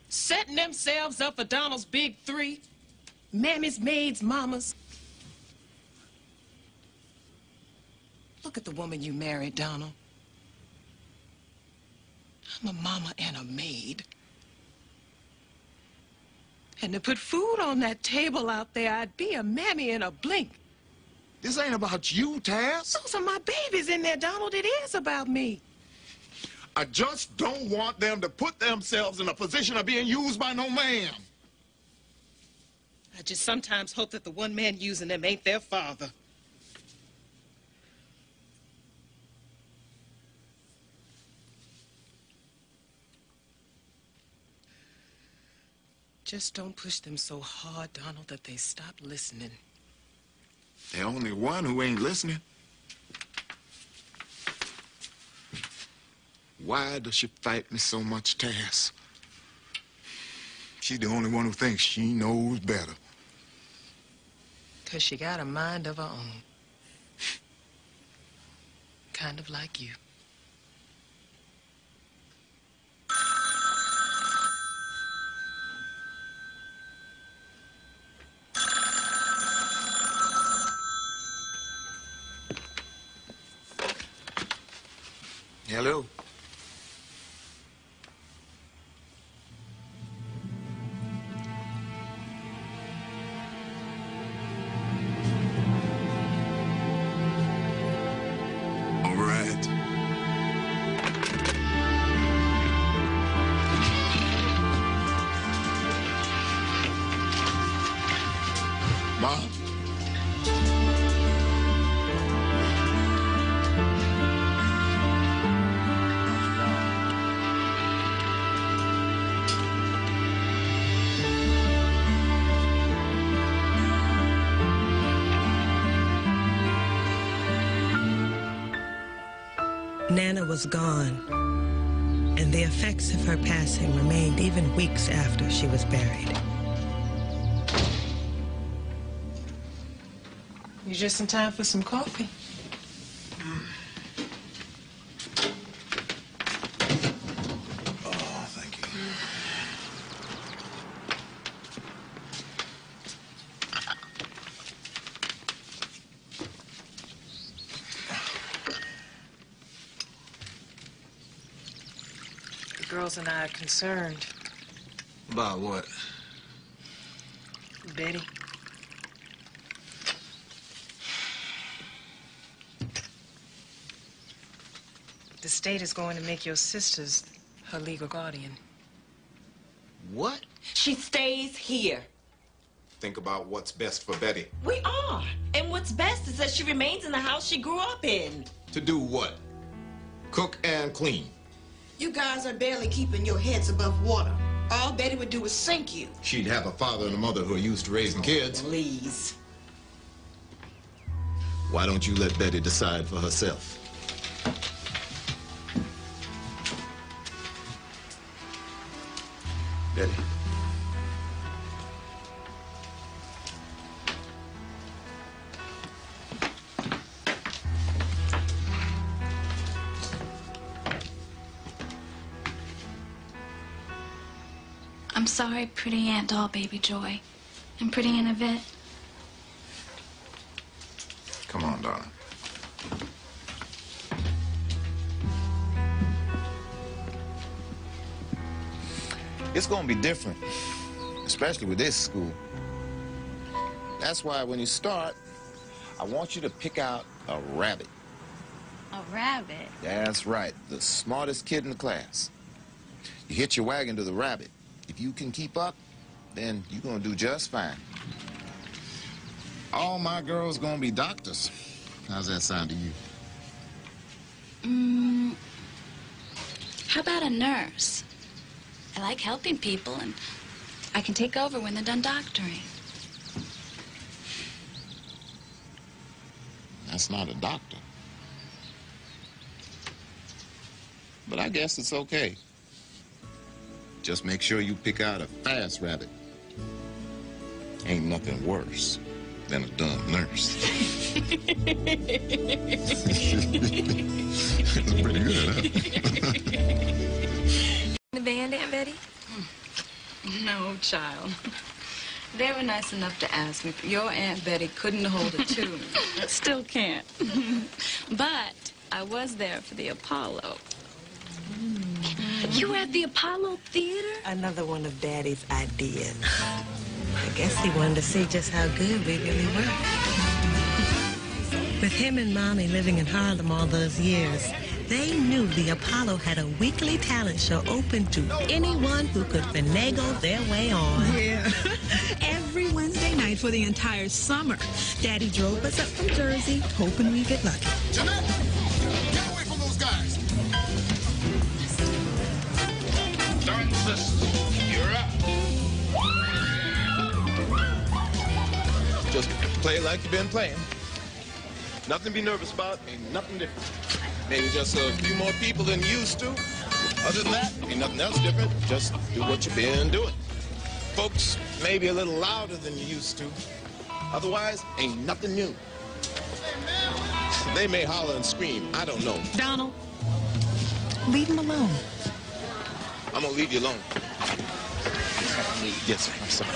Setting themselves up for Donald's big three? Mammies, maids, mamas. Look at the woman you married, Donald. I'm a mama and a maid. And to put food on that table out there, I'd be a mammy in a blink. This ain't about you, Taz. Those are my babies in there, Donald. It is about me. I just don't want them to put themselves in a position of being used by no man. I just sometimes hope that the one man using them ain't their father. Just don't push them so hard, Donald, that they stop listening. The only one who ain't listening. Why does she fight me so much, Tess? She's the only one who thinks she knows better. Because she got a mind of her own. kind of like you. Hello. Nana was gone, and the effects of her passing remained even weeks after she was buried. You just in time for some coffee? Oh, thank you. The girls and I are concerned. About what? Betty. The state is going to make your sisters her legal guardian. What? She stays here. Think about what's best for Betty. We are. And what's best is that she remains in the house she grew up in. To do what? Cook and clean. You guys are barely keeping your heads above water. All Betty would do is sink you. She'd have a father and a mother who are used to raising oh, kids. Please. Why don't you let Betty decide for herself? Betty. I'm pretty Aunt Doll, baby Joy. And pretty Aunt Yvette. Come on, darling. It's gonna be different, especially with this school. That's why when you start, I want you to pick out a rabbit. A rabbit. That's right, the smartest kid in the class. You hitch your wagon to the rabbit. If you can keep up, then you're gonna do just fine. All my girls gonna be doctors. How's that sound to you? Mm, how about a nurse? I like helping people, and I can take over when they're done doctoring. That's not a doctor. But I guess it's okay. Just make sure you pick out a fast rabbit. Ain't nothing worse than a dumb nurse. Pretty good, huh? The band, Aunt Betty? Hmm. No, child. They were nice enough to ask me. Your Aunt Betty couldn't hold a tune. Still can't. but I was there for the Apollo. Mm-hmm. You were at the Apollo Theater? Another one of Daddy's ideas. I guess he wanted to see just how good we really were. With him and Mommy living in Harlem all those years, they knew the Apollo had a weekly talent show open to anyone who could finagle their way on. Yeah. Every Wednesday night for the entire summer. Daddy drove us up from Jersey, hoping we'd get lucky. Jeanette, You're up. Just play like you've been playing. Nothing to be nervous about, ain't nothing different. Maybe just a few more people than you used to. Other than that, ain't nothing else different. Just do what you've been doing. Folks maybe a little louder than you used to. Otherwise, ain't nothing new. They may holler and scream, I don't know. Donald, leave him alone. I'm gonna leave you alone. Yes, I'm sorry.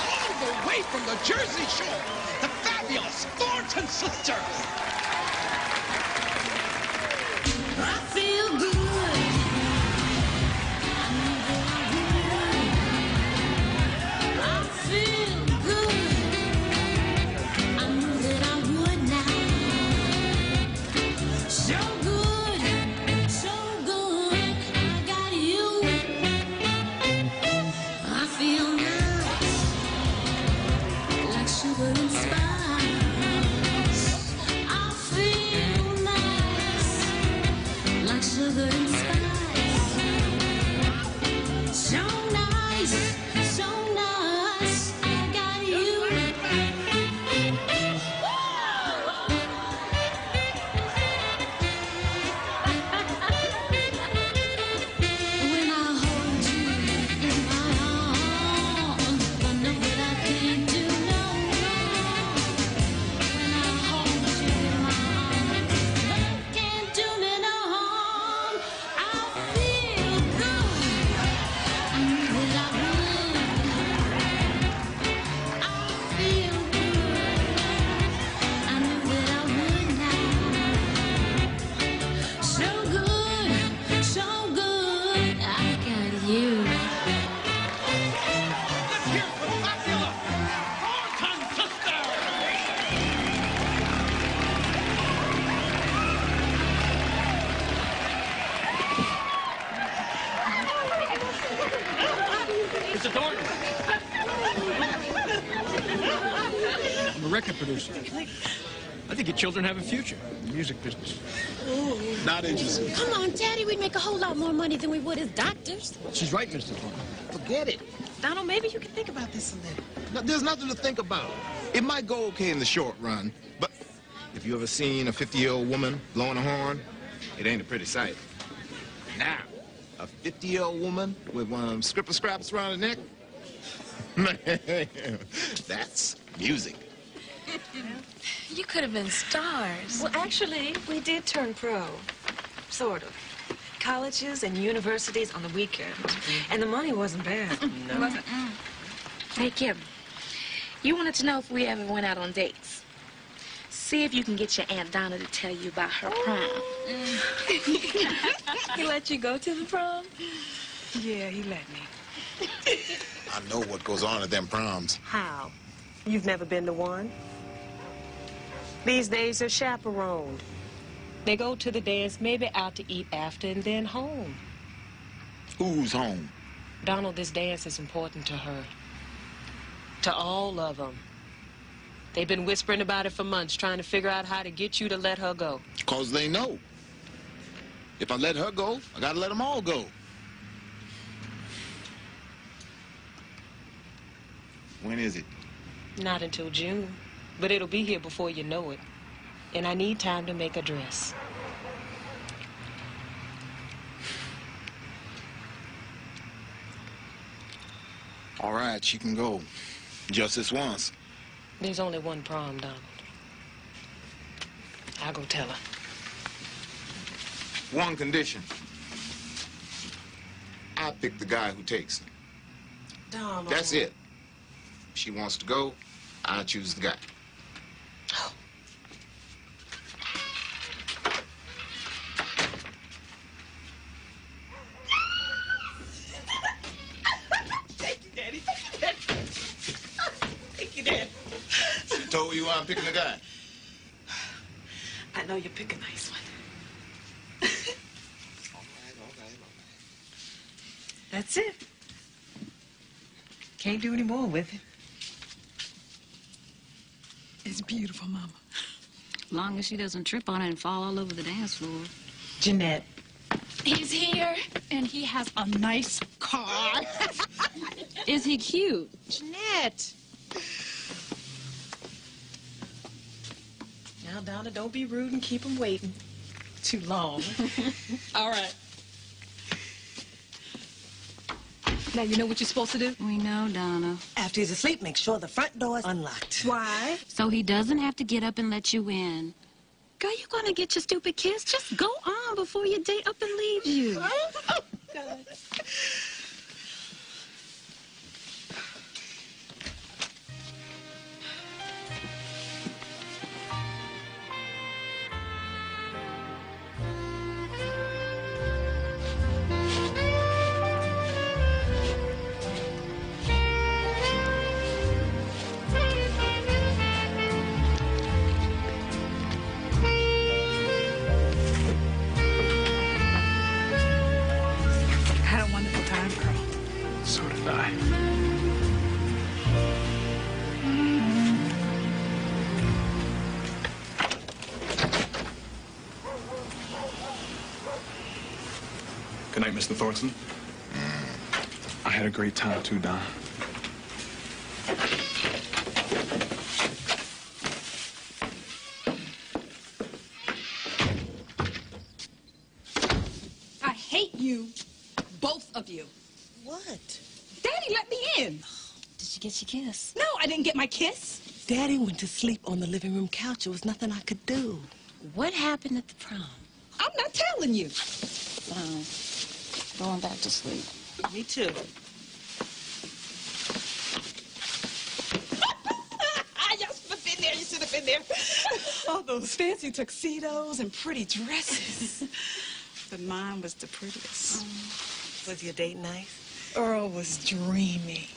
all the way from the Jersey Shore, the fabulous Thornton sisters. I feel good. Children have a future music business. Not interested. Come on, Daddy, we'd make a whole lot more money than we would as doctors. She's right, Mr. Thornton. Forget it. Donald, maybe you can think about this a little. No, there's nothing to think about. It might go okay in the short run, but if you ever seen a 50-year-old woman blowing a horn, it ain't a pretty sight. Now, a 50-year-old woman with um, one of them scripper scraps around her neck, man, that's music. You could have been stars. Well, actually, we did turn pro. Sort of. Colleges and universities on the weekend. Mm-hmm. And the money wasn't bad. It wasn't. Hey, Kim, you wanted to know if we ever went out on dates. See if you can get your Aunt Donna to tell you about her prom. Mm. he let you go to the prom? Yeah, he let me. I know what goes on at them proms. How? You've never been to one? These days they're chaperoned. They go to the dance, maybe out to eat after, and then home. Who's home? Donald, this dance is important to her. To all of them. They've been whispering about it for months, trying to figure out how to get you to let her go. Because they know. If I let her go, I gotta let them all go. When is it? Not until June. But it'll be here before you know it. And I need time to make a dress. All right, she can go. Just this once. There's only one prom, Donald. I'll go tell her. One condition. I pick the guy who takes her. Donald. That's it. If she wants to go, I choose the guy. Thank you, Daddy. Thank you, Daddy. Thank you, Daddy. She told you I'm picking the guy. I know you pick a nice one. That's it. Can't do any more with it. It's beautiful, Mama. Long as she doesn't trip on it and fall all over the dance floor. Jeanette. He's here, and he has a nice car. Is he cute? Jeanette. Now, Donna, don't be rude and keep him waiting too long. All right. Now you know what you're supposed to do? We know, Donna. After he's asleep, make sure the front door is unlocked. Why? So he doesn't have to get up and let you in. Girl, you gonna get your stupid kiss? Just go on before your date up and leaves you. Mr. Thornton. I had a great time too, Don. I hate you, both of you. What? Daddy let me in. Did you get your kiss? No, I didn't get my kiss. Daddy went to sleep on the living room couch. There was nothing I could do. What happened at the prom? I'm not telling you. Fine. Going back to sleep. Me too. I just have been there. You should have been there. All those fancy tuxedos and pretty dresses. but mine was the prettiest. Mm. Was your date nice? Earl was dreamy.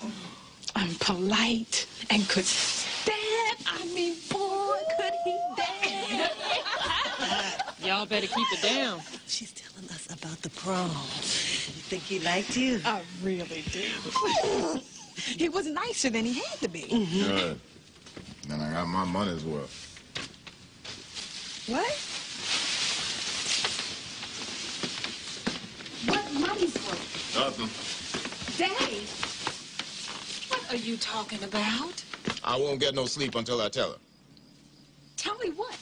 I'm polite and could stand. I mean, boy, could he dance. Y'all better keep it down. She's telling us about the prom. You think he liked you? I really do. he was nicer than he had to be. Mm-hmm. Good. Then I got my money's worth. What? What money's worth? Nothing. Daddy, what are you talking about? I won't get no sleep until I tell her. Tell me what?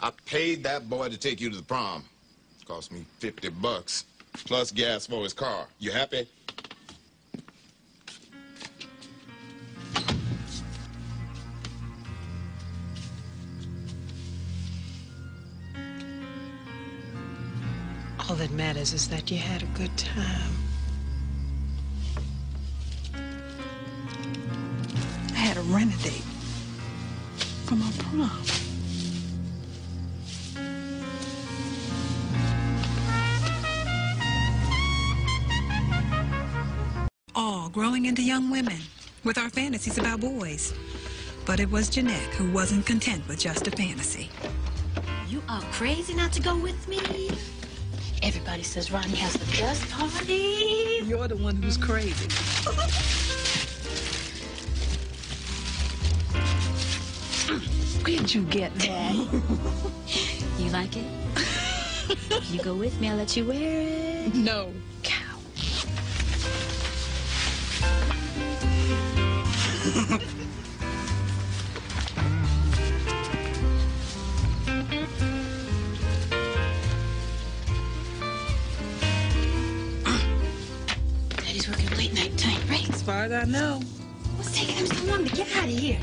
I paid that boy to take you to the prom. Cost me 50 bucks, plus gas for his car. You happy? All that matters is that you had a good time. I had a renegade for my prom. Growing into young women with our fantasies about boys. But it was Jeanette who wasn't content with just a fantasy. You are crazy not to go with me. Everybody says Ronnie has the best party. You're the one who's crazy. Where'd you get that? You like it? you go with me, I'll let you wear it. No. Daddy's working late night time, right? As far as I know. What's taking him so long to get out of here?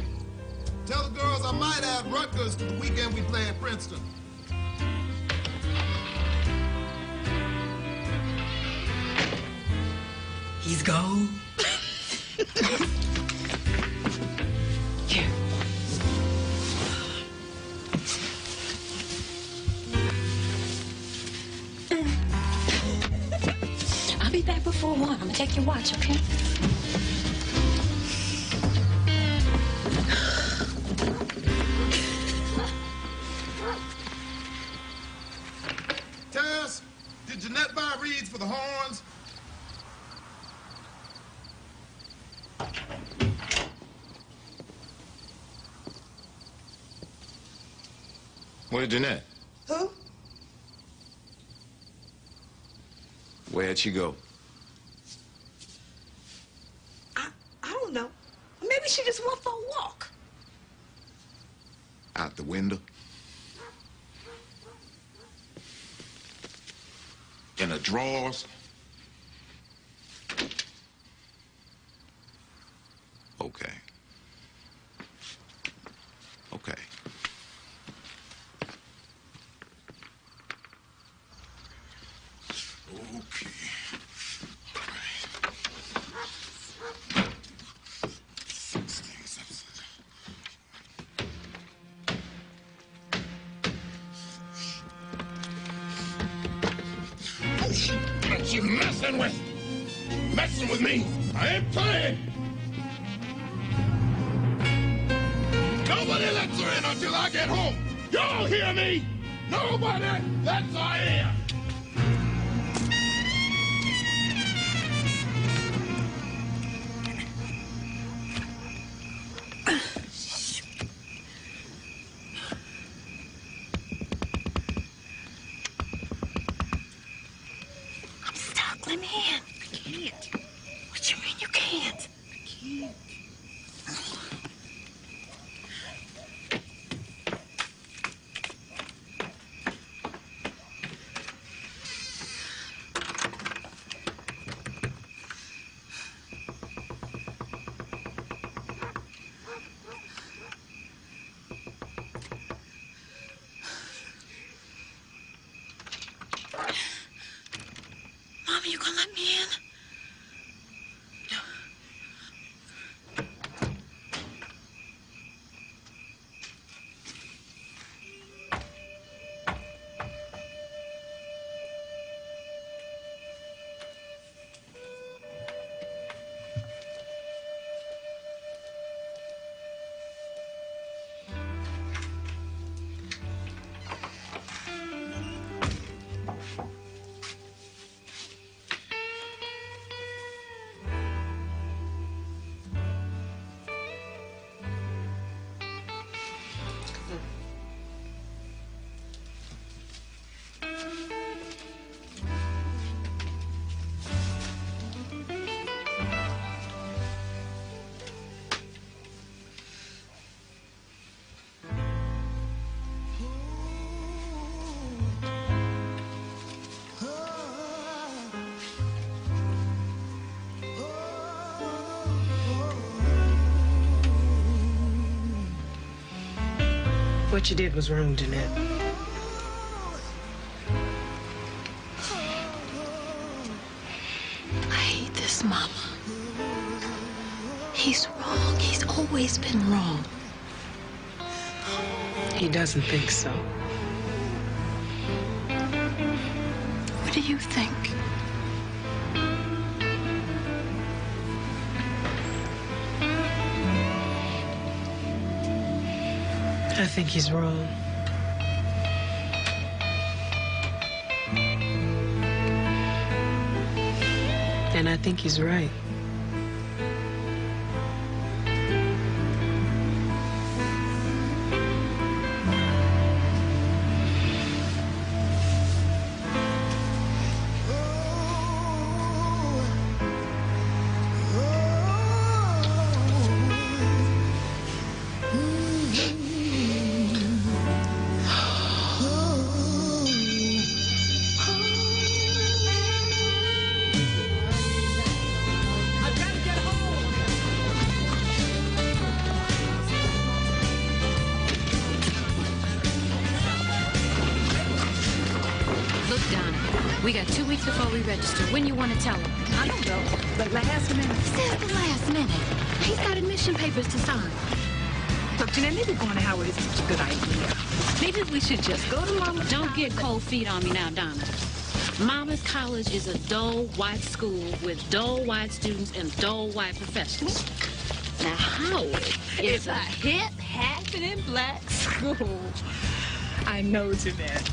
Tell the girls I might have Rutgers to the weekend we play at Princeton. He's gone. I'll be back before one. I'm gonna take your watch, okay? Tess, did Jeanette buy reeds for the horns? Where's Jeanette? Who? Where'd she go? Y'all What you did was wrong, Jeanette. I hate this mama. He's wrong. He's always been wrong. He doesn't think so. What do you think? I think he's wrong. And I think he's right. Feet on me now, Donna. Monmouth College is a dull white school with dull white students and dull white professors. Now, Howard is a hip, happening black school. I know, Jeanette.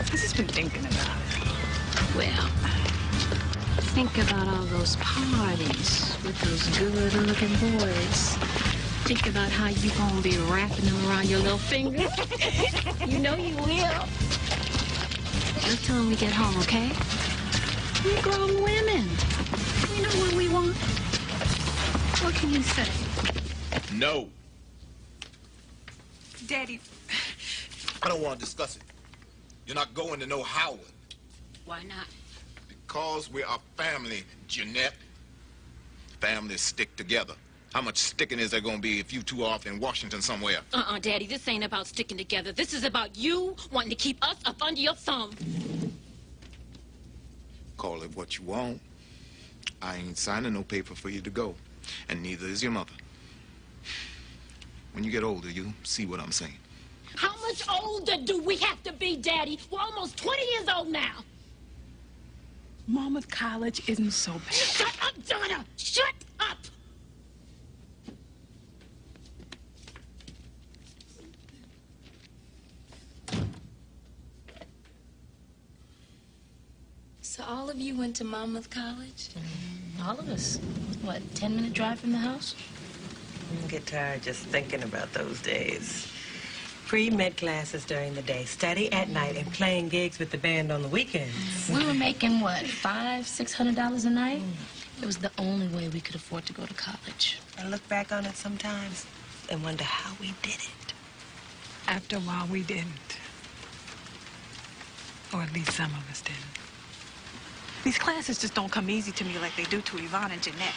I've just been thinking about it. Well, think about all those parties with those good-looking boys. Think about how you gonna be wrapping them around your little finger. you know you will. Just till we get home, okay? We're grown women. We know what we want. What can you say? No. Daddy, I don't want to discuss it. You're not going to know Howard Why not? because we're a family, Jeanette. Families stick together. How much sticking is there going to be if you two are off in Washington somewhere? Uh-uh, Daddy, this ain't about sticking together. This is about you wanting to keep us up under your thumb. Call it what you want. I ain't signing no paper for you to go, and neither is your mother. When you get older, you'll see what I'm saying. How much older do we have to be, Daddy? We're almost 20 years old now. Monmouth College isn't so bad. Shut up, Donna! Shut up! So all of you went to Monmouth College? Mm-hmm. All of us. What, 10 minute drive from the house? I get tired just thinking about those days. Pre-med classes during the day, study at night, and playing gigs with the band on the weekends. We were making what, five, six hundred dollars a night? It was the only way we could afford to go to college. I look back on it sometimes and wonder how we did it. After a while, we didn't. Or at least some of us didn't. These classes just don't come easy to me like they do to Yvonne and Jeanette.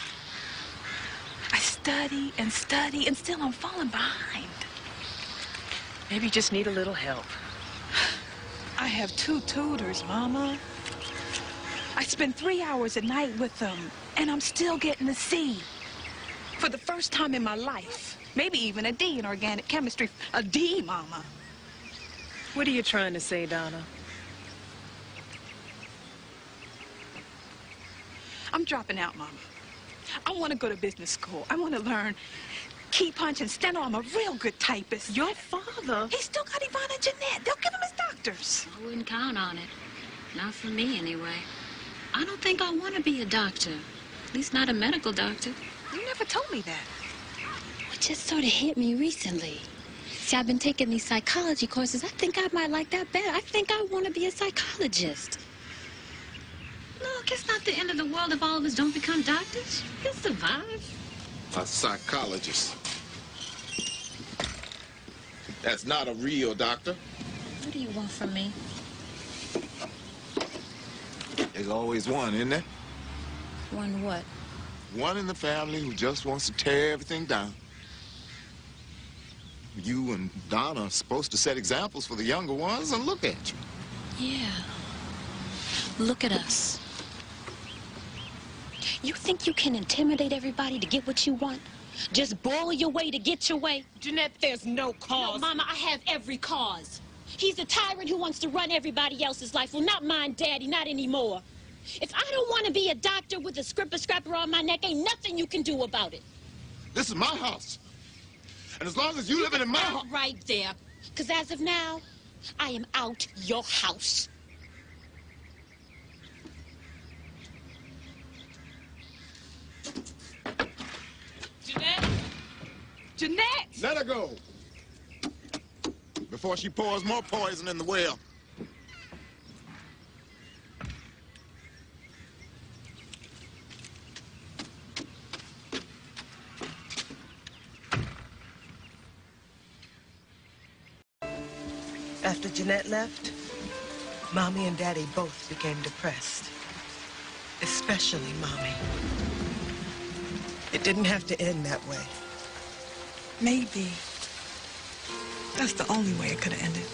I study and study, and still I'm falling behind. Maybe you just need a little help. I have two tutors, Mama. I spend three hours a night with them, and I'm still getting a C. For the first time in my life. Maybe even a D in organic chemistry. A D, Mama. What are you trying to say, Donna? I'm dropping out, Mama. I want to go to business school. I want to learn key punch and steno. I'm a real good typist. Your father? He's still got Yvonne and Jeanette. They'll give him his doctors. I wouldn't count on it. Not for me, anyway. I don't think I want to be a doctor. At least not a medical doctor. You never told me that. It just sort of hit me recently. See, I've been taking these psychology courses. I think I might like that better. I think I want to be a psychologist. Look, it's not the end of the world if all of us don't become doctors. You'll survive. A psychologist. That's not a real doctor. What do you want from me? There's always one, isn't there? One what? One in the family who just wants to tear everything down. You and Donna are supposed to set examples for the younger ones, and look at you. Yeah. Look at us. You think you can intimidate everybody to get what you want? Just boil your way to get your way? Jeanette, there's no cause. No, Mama, I have every cause. He's a tyrant who wants to run everybody else's life. Well, not mine, Daddy, not anymore. If I don't want to be a doctor with a scripper scrapper on my neck, ain't nothing you can do about it. This is my house. And as long as you living in my house... right there. Because as of now, I am out your house. Jeanette! Jeanette! Let her go. Before she pours more poison in the well. After Jeanette left, Mommy and Daddy both became depressed. Especially Mommy. It didn't have to end that way. Maybe. That's the only way it could have ended.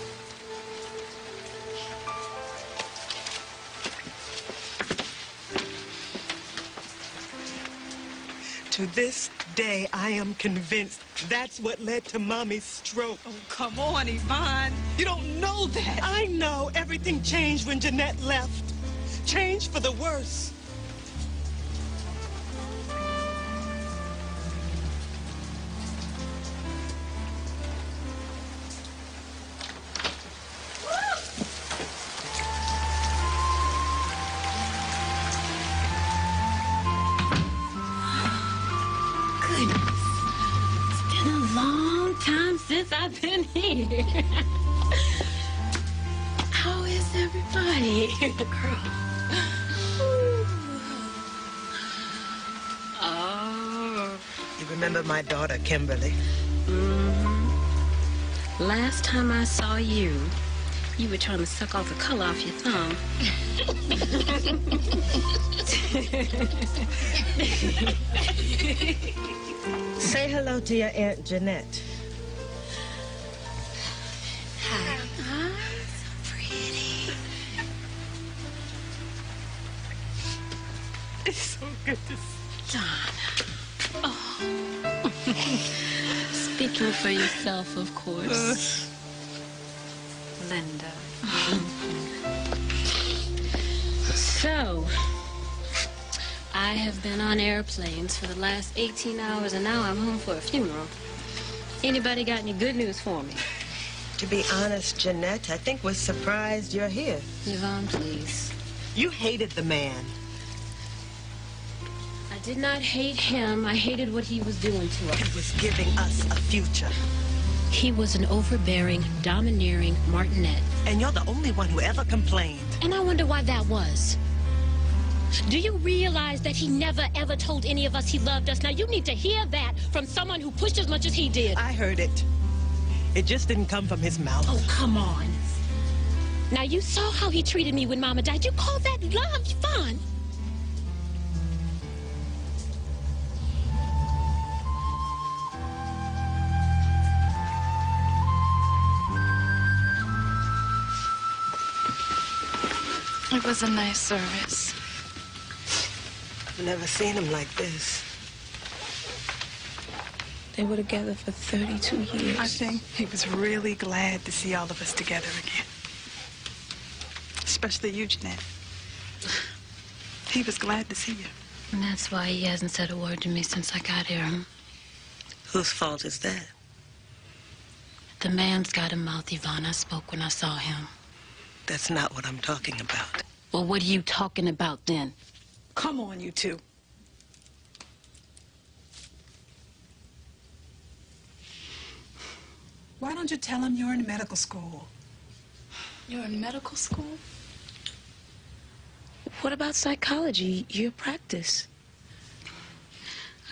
To this day, I am convinced that's what led to Mommy's stroke. Oh, come on, Yvonne. You don't know that. I know everything changed when Jeanette left. Changed for the worse. Here. How is everybody? Girl. Oh. You remember my daughter, Kimberly? Mm-hmm. Last time I saw you, you were trying to suck all the color off your thumb. Say hello to your Aunt Jeanette. It's so good to see Donna. Oh. Speaking for yourself, of course. Linda. so, I have been on airplanes for the last 18 hours, and now I'm home for a funeral. Anybody got any good news for me? To be honest, Jeanette, I think we're surprised you're here. Yvonne, please. You hated the man. I did not hate him. I hated what he was doing to us. He was giving us a future. He was an overbearing, domineering martinet. And you're the only one who ever complained. And I wonder why that was. Do you realize that he never ever told any of us he loved us? Now you need to hear that from someone who pushed as much as he did. I heard it. It just didn't come from his mouth. Oh, come on. Now you saw how he treated me when Mama died. You call that love, fun? It was a nice service. I've never seen him like this. They were together for 32 years. I think he was really glad to see all of us together again. Especially you, Jeanette. He was glad to see you. And that's why he hasn't said a word to me since I got here. hmm? Whose fault is that? The man's got a mouth, Yvonne. I spoke when I saw him. That's not what I'm talking about. Well, what are you talking about then? Come on, you two. Why don't you tell him you're in medical school? You're in medical school? What about psychology, your practice?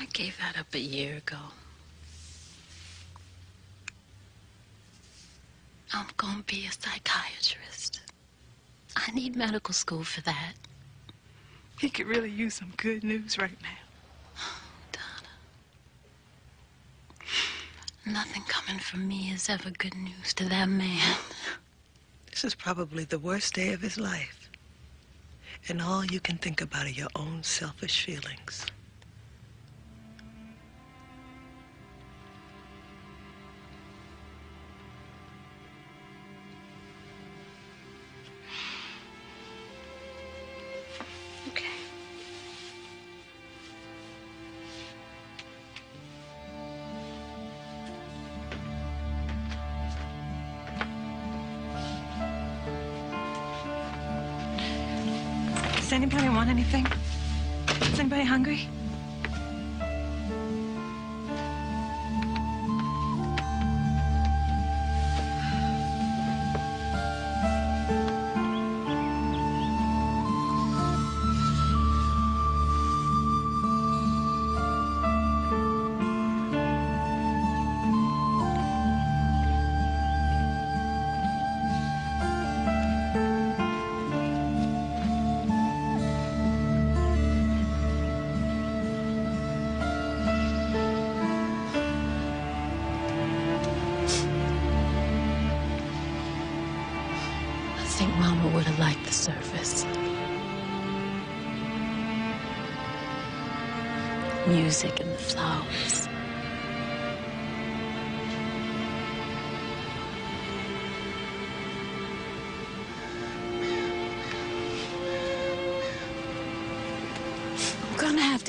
I gave that up a year ago. I'm gonna be a psychiatrist. I need medical school for that. He could really use some good news right now. Nothing coming from me is ever good news to that man. This is probably the worst day of his life. And all you can think about are your own selfish feelings. Anybody want anything? Is anybody hungry?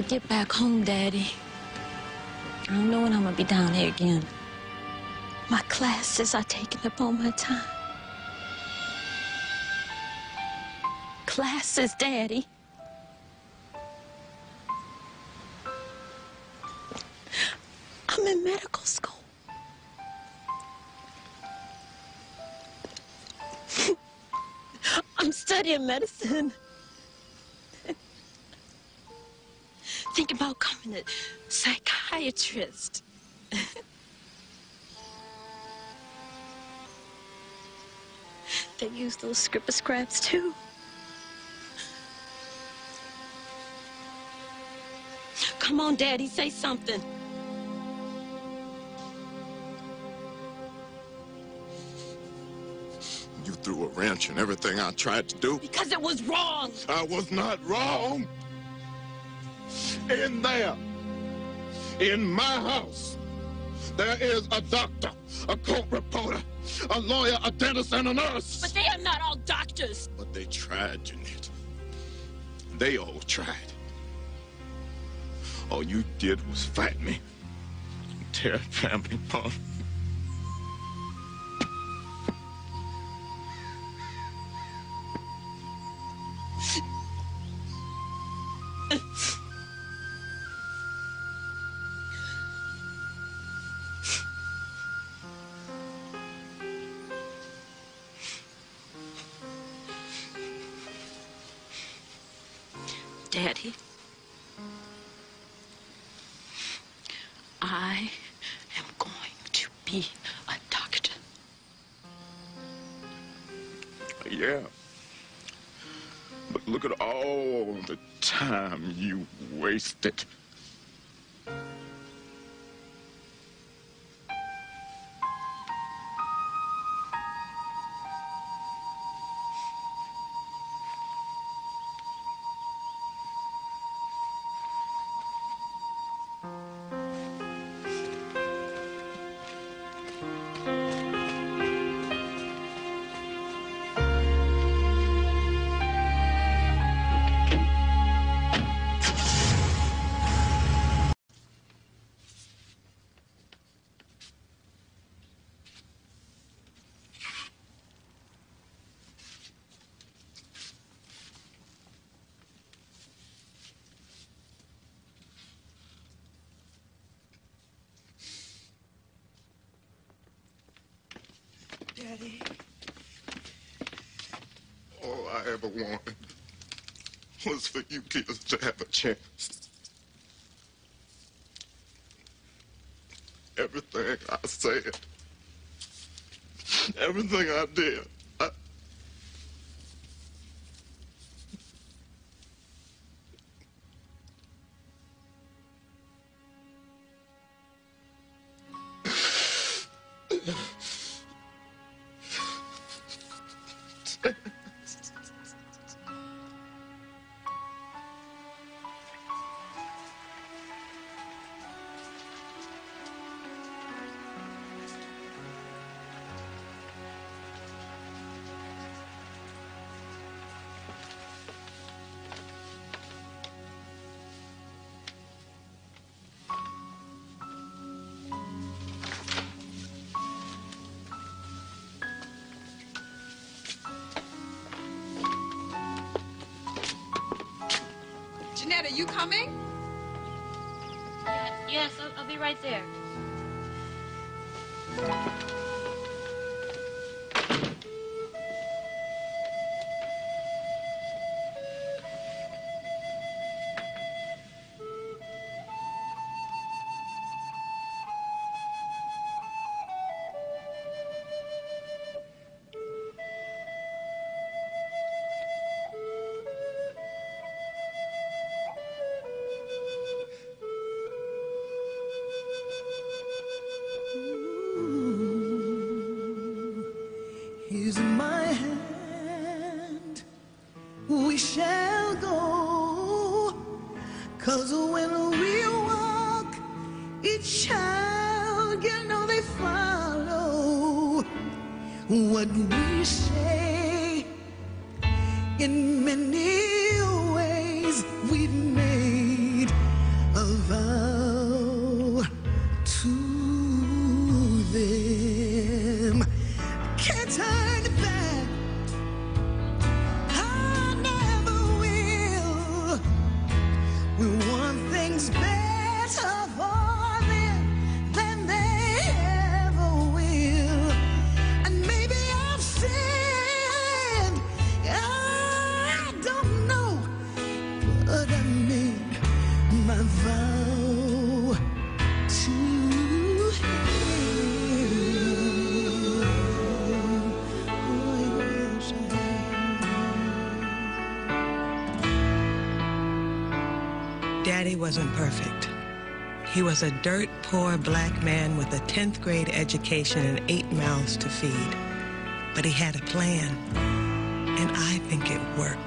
Get back home, Daddy. I don't know when I'm gonna be down here again. My classes are taking up all my time. Classes, Daddy. I'm in medical school. I'm studying medicine. Psychiatrist. they use those scripper scraps too. Come on, Daddy, say something. You threw a wrench in everything I tried to do. Because it was wrong. I was not wrong. In there, in my house, there is a doctor, a court reporter, a lawyer, a dentist, and a nurse. But they are not all doctors. But they tried, Jeanette. They all tried. All you did was fight me. Tear family apart. Daddy. I am going to be a doctor. Yeah. But look at all the time you wasted. Ever wanted was for you kids to have a chance. Everything I said, everything I did, wasn't perfect. He was a dirt poor black man with a 10th grade education and eight mouths to feed. But he had a plan, and I think it worked.